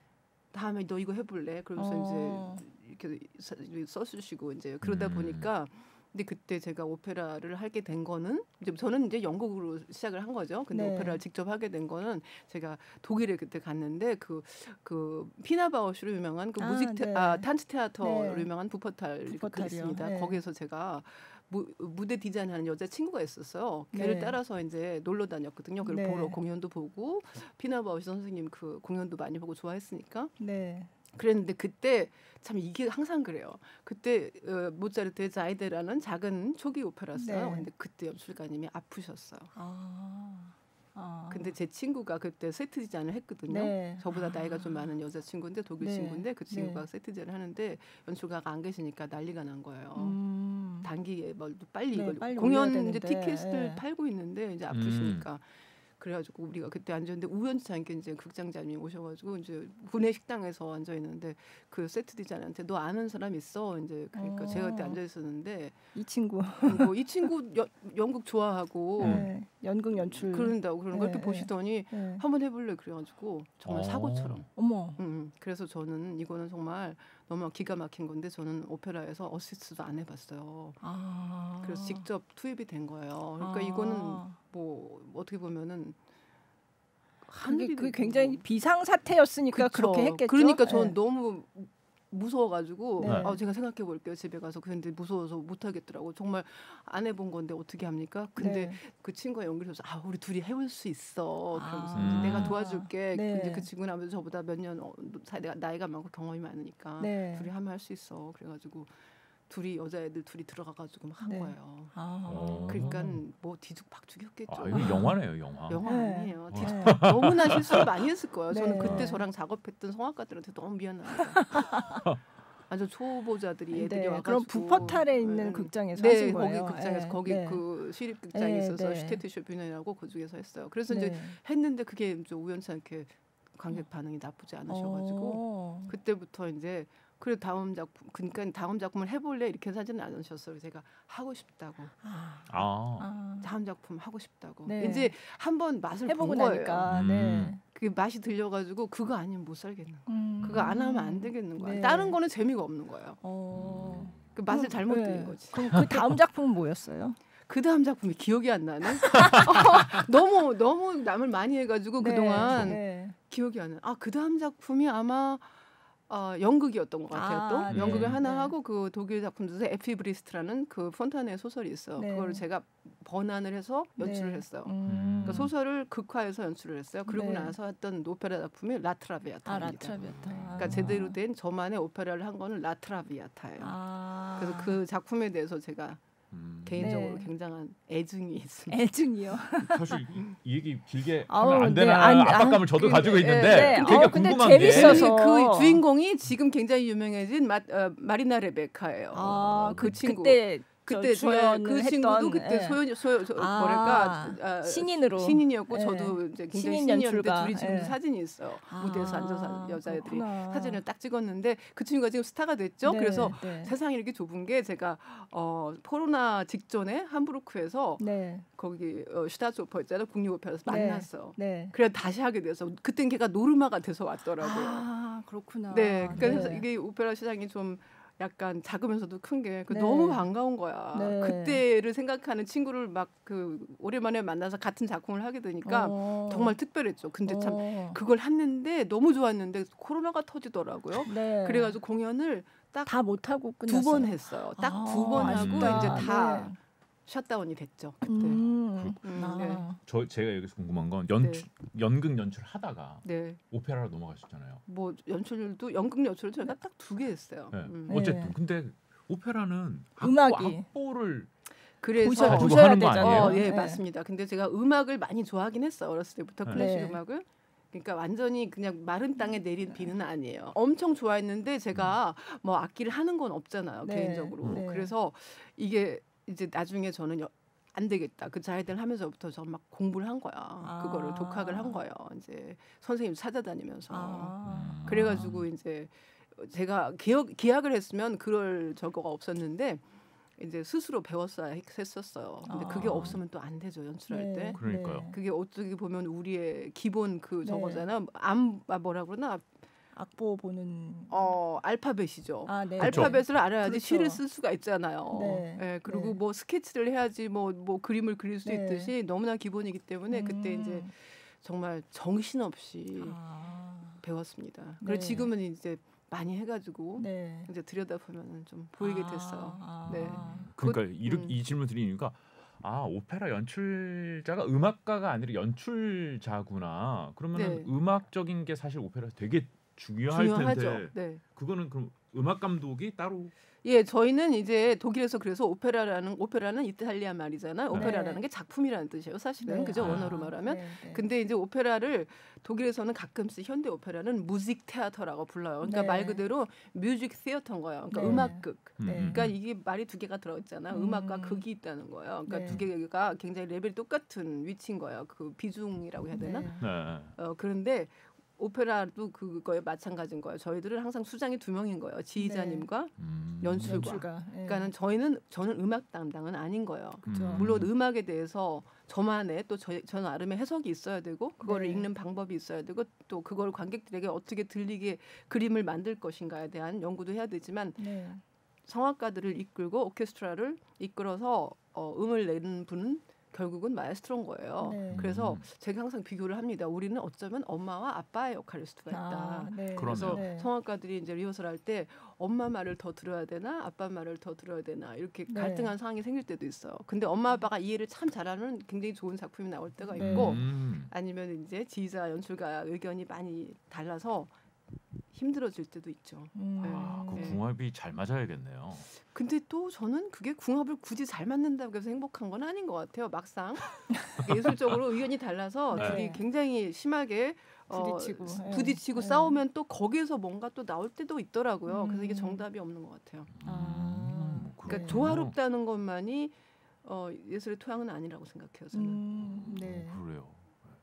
다음에 너 이거 해볼래? 그러면서 어. 이제 이렇게 써- 써주시고 이제 그러다 음. 보니까 근데 그때 제가 오페라를 하게 된 거는 이제 저는 이제 영국으로 시작을 한 거죠. 근데 네. 오페라를 직접 하게 된 거는 제가 독일에 그때 갔는데 그그 피나바우슈로 유명한 그 아, 무직 네. 아 탄츠 테아터로 네. 유명한 부퍼탈 그. 있습니다. 네. 거기에서 제가 무, 무대 디자인하는 여자 친구가 있었어요. 걔를 네. 따라서 이제 놀러 다녔거든요. 그걸 네. 보러 공연도 보고 피나바우슈 선생님 그 공연도 많이 보고 좋아했으니까 네. 그랬는데 그때 참 이게 항상 그래요. 그때 어, 모차르트의 자이데라는 작은 초기 오페라였어요. 네. 근데 그때 연출가님이 아프셨어요. 아. 아. 근데 제 친구가 그때 세트 디자인을 했거든요. 네. 저보다 아. 나이가 좀 많은 여자 친구인데 독일 네. 친구인데 그 친구가 네. 세트 디자인을 하는데 연출가가 안 계시니까 난리가 난 거예요. 음. 단기에 뭘 빨리 네, 이걸 빨리 공연 이제 티켓을 예. 팔고 있는데 이제 아프시니까 그래가지고 우리가 그때 앉았는데 우연치 않게 이제 극장장님 오셔가지고 이제 군내 식당에서 앉아 있는데 그 세트 디자인한테 너 아는 사람 있어 이제 그러니까 어. 제가 그때 앉아 있었는데 이 친구 뭐 이 친구 여, 연극 좋아하고 네. 연극 연출. 그런다고 그런 걸 네, 이렇게 네. 보시더니 네. 한번 해볼래 그래가지고 정말 어. 사고처럼 어머. 음, 그래서 저는 이거는 정말 너무 기가 막힌 건데 저는 오페라에서 어시스트도 안 해봤어요. 아. 그래서 직접 투입이 된 거예요. 그러니까 아. 이거는 뭐 어떻게 보면은 그게, 그게 굉장히 비상 사태였으니까. 그렇게 했겠죠. 그러니까 저는 네. 너무 무서워가지고 네. 아, 제가 생각해 볼게요 집에 가서 근데 무서워서 못 하겠더라고 정말 안 해본 건데 어떻게 합니까? 근데 네. 그 친구가 연기를 해서 아 우리 둘이 해볼 수 있어 그러면서 아. 내가 도와줄게 네. 이제 그 친구는 아무래도 저보다 몇년 어, 내가 나이가 많고 경험이 많으니까 네. 둘이 하면 할 수 있어 그래가지고 둘이 여자애들 둘이 들어가가지고 막한 네. 거예요. 아. 어. 그러니까 뭐 뒤죽박죽이었겠죠. 아, 이거 영화네요, 영화. [laughs] 영화 네. 아니에요. 네. 뒤죽 너무나 실수를 많이 했을 거예요. 저는 네. 그때 저랑 작업했던 성악가들한테 너무 미안합니다. [laughs] 아주 초보자들이 애들이 네, 와가지고 그럼 부퍼탈에 있는 네. 극장에서 네, 하신 거예요. 거기 극장에서 네, 거기 네. 그 시립 극장이 네, 있어서 네. 슈테트쇼뷰넨이라고 그 중에서 했어요. 그래서 이제 네. 했는데 그게 이제 우연치 않게 관객 반응이 나쁘지 않으셔가지고 어. 그때부터 이제 그래 다음 작품 그러니까 다음 작품을 해볼래 이렇게 하지는 않으셨어요. 제가 하고 싶다고 아. 아, 아. 다음 작품 하고 싶다고 네. 이제 한번 맛을 해보고 본 거예요. 나니까 음. 네. 그게 맛이 들려가지고 그거 아니면 못 살겠는 거야. 음. 그거 안 하면 안 되겠는 거야. 네. 다른 거는 재미가 없는 거예요. 어. 그 맛을 그럼, 잘못 네. 들인 거지. 그럼 그 다음 작품은 뭐였어요? 그 다음 작품이 기억이 안 나네. [laughs] [laughs] 너무 너무 남을 많이 해가지고 그동안 네. 기억이 안 나. 아그 다음 작품이 아마 어, 연극이었던 것 같아요. 아, 또 네. 연극을 하나 네. 하고 그 독일 작품 중에서 에피브리스트라는 그 폰타네 소설이 있어요. 네. 그거를 제가 번안을 해서 연출을 네. 했어요. 음. 그러니까 소설을 극화해서 연출을 했어요. 그러고 네. 나서 했던 오페라 작품이 아 라트라비아타입니다. 라트라비아타. 그러니까 제대로 된 저만의 오페라를 한 거는 라트라비아타예요. 아. 그래서 그 작품에 대해서 제가 음. 개인적으로 네. 굉장한 애증이 있습니다. [laughs] 애증이요. 사실 이, 이 얘기 길게 아우, 하면 안 네, 되나 안- 압박감을 안- 저도 근데, 가지고 예, 있는데 네. 되게 어, 근데 궁금한 재밌어서. 게 그 주인공이 지금 굉장히 유명해진 마, 어, 마리나 레베카예요. 아, 그, 그, 친구. 그때 그때 저 저, 주연을 그 친구도 그때 예. 소연 소, 소 아, 뭐랄까 아, 신인으로. 신인이었고 예. 저도 이제 굉장히 신인 신인이었는데. 둘이 지금도 예. 사진이 있어요. 무대에서 아, 앉아서 여자애들이 그렇구나. 사진을 딱 찍었는데 그 친구가 지금 스타가 됐죠. 네, 그래서 네. 세상이 이렇게 좁은 게 제가 어 코로나 직전에 함부르크에서 네, 거기 어, 슈타츠오퍼 있잖아요 국립오페라에서 네. 만났어. 네. 그래 다시 하게 돼서 그땐 걔가 노르마가 돼서 왔더라고요. 아 그렇구나. 네, 그러니까 네. 이게 오페라 시장이 좀 약간 작으면서도 큰게 네. 너무 반가운 거야. 네. 그때를 생각하는 친구를 막 그 오랜만에 만나서 같은 작품을 하게 되니까 어. 정말 특별했죠. 근데 참 어. 그걸 했는데 너무 좋았는데 코로나가 터지더라고요. [laughs] 네. 그래가지고 공연을 다 못하고 두 끝났어요. 번 했어요. 딱 아, 두번 하고. 이제 다 네. 샷다운이 됐죠. 그때. 음. 음, 아. 네. 저 제가 여기서 궁금한 건 연출 연극 연출 하다가 네, 오페라로 넘어가셨잖아요. 뭐 연출도 연극 연출을 저희가 딱 두 개 했어요. 네. 음. 네. 어쨌든 근데 오페라는 음악이. 악보, 악보를 그래서 보셔, 보셔야 하는 거 되잖아요. 아니에요? 어, 예, 네. 맞습니다. 근데 제가 음악을 많이 좋아하긴 했어요. 어렸을 때부터 네. 클래식 네. 음악을. 그러니까 완전히 그냥 마른 땅에 내린 비는 아니에요. 엄청 좋아했는데 제가 뭐 악기를 하는 건 없잖아요. 네. 개인적으로. 네. 그래서 이게 이제 나중에 저는 여- 안 되겠다. 그 자이들 하면서부터 저 막 공부를 한 거야. 그거를 독학을 한 거예요. 이제 선생님 찾아다니면서. 아. 그래가지고 이제 제가 기억 기약을 했으면 그럴 저거가 없었는데 이제 스스로 배웠어야 했- 했었어요. 근데 그게 아. 없으면 또 안 되죠 연출할 네. 때. 그러니까요. 네. 그게 어떻게 보면 우리의 기본 그 네. 저거잖아. 암 아, 뭐라 그러나 악보 보는. 어 알파벳이죠. 아, 네. 알파벳을 알아야지 그렇죠. 시를 쓸 수가 있잖아요. 네. 예, 그리고 네. 뭐 스케치를 해야지 뭐뭐 그림을 그릴 수 네. 있듯이 너무나 기본이기 때문에 그때 음. 이제 정말 정신없이 아. 배웠습니다. 네. 그리고 지금은 이제 많이 해가지고 네. 이제 들여다 보면은 좀 보이게 됐어요. 아. 네. 그러니까 그- 이렇게 음. 이 질문 드린 이유가 아 오페라 연출자가 음악가가 아니라 연출자구나. 그러면 네. 음악적인 게 사실 오페라에서 되게 중요할 중요하죠. 텐데 네. 그거는 그럼 음악 감독이 따로 예, 저희는 이제 독일에서 그래서 오페라라는 오페라는 이탈리아 말이잖아요. 오페라라는 네. 게 작품이라는 뜻이에요. 사실은 네. 그죠 아. 원어로 말하면. 네, 네. 근데 이제 오페라를 독일에서는 가끔씩 현대 오페라는 Musiktheater라고 불러요. 그러니까 네. 말 그대로 music theater인 거예요. 그러니까 네. 음악극. 음, 네. 음, 그러니까 음. 이게 말이 두 개가 들어있잖아요. 음. 음악과 극이 있다는 거예요. 그러니까 네. 두 개가 굉장히 레벨이 똑같은 위치인 거예요. 그 비중이라고 해야 되나? 어 그런데 오페라도 그거에 마찬가지인 거예요. 저희들은 항상 수장이 두 명인 거예요. 지휘자님과 음. 연출가. 연출가. 네. 그러니까는 저희는 저는 음악 담당은 아닌 거예요. 그죠. 음. 물론 음악에 대해서 저만의 또 저, 저 나름의 해석이 있어야 되고 그거를 네. 읽는 방법이 있어야 되고 또 그걸 관객들에게 어떻게 들리게 그림을 만들 것인가에 대한 연구도 해야 되지만 네. 성악가들을 이끌고 오케스트라를 이끌어서 어, 음을 내는 분은 결국은 마에스트로인 거예요. 네. 그래서 음. 제가 항상 비교를 합니다. 우리는 어쩌면 엄마와 아빠의 역할일 수도 있다. 아, 네. 그러네요. 네. 성악가들이 이제 리허설 할 때 엄마 말을 더 들어야 되나 아빠 말을 더 들어야 되나 이렇게 네. 갈등한 상황이 생길 때도 있어요. 근데 엄마 아빠가 이해를 참 잘하는 굉장히 좋은 작품이 나올 때가 네. 있고 음. 아니면 이제 지휘자 연출가 의견이 많이 달라서 힘들어질 때도 있죠. 음. 아, 그 네. 궁합이 잘 맞아야겠네요. 근데 또 저는 그게 궁합을 굳이 잘 맞는다고 해서 행복한 건 아닌 것 같아요. 막상 [laughs] 예술적으로 의견이 달라서 네. 둘이 굉장히 심하게 어, 부딪히고, 스- 예. 부딪히고 예. 싸우면 또 거기에서 뭔가 또 나올 때도 있더라고요. 그래서 이게 음. 정답이 없는 것 같아요. 아, 음, 그러니까 네. 조화롭다는 것만이 어, 예술의 토양은 아니라고 생각해요. 저는. 음, 네. 어, 그래요.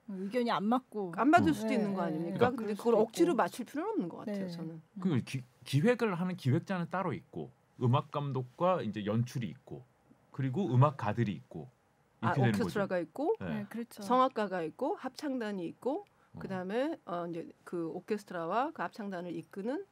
의견이 안 맞고 안 맞을 음. 수도 네, 있는 거 네, 아닙니까? 네. 근데 그걸 억지로 있고. 맞출 필요는 없는 것 같아요. 네. 저는. 그 기, 기획을 하는 기획자는 따로 있고 음악 감독과 이제 연출이 있고 그리고 음악가들이 있고 아, 되는 거죠. 오케스트라가 있고 네. 네, 그렇죠. 성악가가 있고 합창단이 있고 어. 그다음에 어, 이제 그 오케스트라와 그 합창단을 이끄는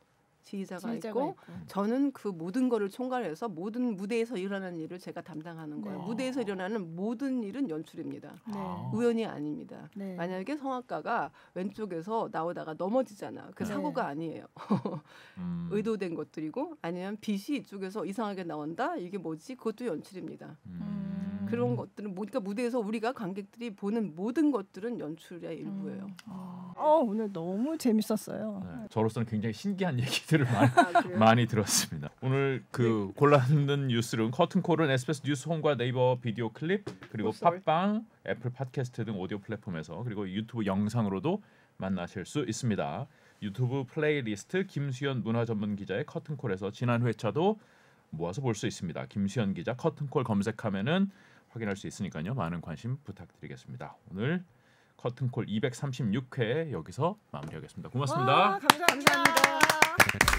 지휘자가, 지휘자가 있고 있고. 저는 그 모든 거를 총괄해서 모든 무대에서 일어나는 일을 제가 담당하는 거예요. 네. 무대에서 일어나는 모든 일은 연출입니다. 네. 아. 우연이 아닙니다. 네. 만약에 성악가가 왼쪽에서 나오다가 넘어지잖아. 그 네. 사고가 아니에요. [laughs] 음. [laughs] 의도된 것들이고 아니면 빛이 이쪽에서 이상하게 나온다. 이게 뭐지? 그것도 연출입니다. 음. 그런 것들은 뭐- 그러니까 무대에서 우리가 관객들이 보는 모든 것들은 연출의 일부예요. 어, 오늘 너무 재밌었어요. 네, 저로서는 굉장히 신기한 [laughs] 얘기들 을 많이, 아? 많이 들었습니다. 오늘 그 골라듣는 뉴스룸 커튼콜은 SBS 뉴스 홈과 네이버 비디오 클립 그리고 오, sorry. 팟빵, 애플 팟캐스트 등 오디오 플랫폼에서 그리고 유튜브 영상으로도 만나실 수 있습니다. 유튜브 플레이리스트 김수현 문화 전문 기자의 커튼콜에서 지난 회차도 모아서 볼 수 있습니다. 김수현 기자 커튼콜 검색하면은 확인할 수 있으니까요. 많은 관심 부탁드리겠습니다. 오늘 커튼콜 236회 여기서 마무리하겠습니다. 고맙습니다. 와, 감사합니다. 감사합니다. Thank you.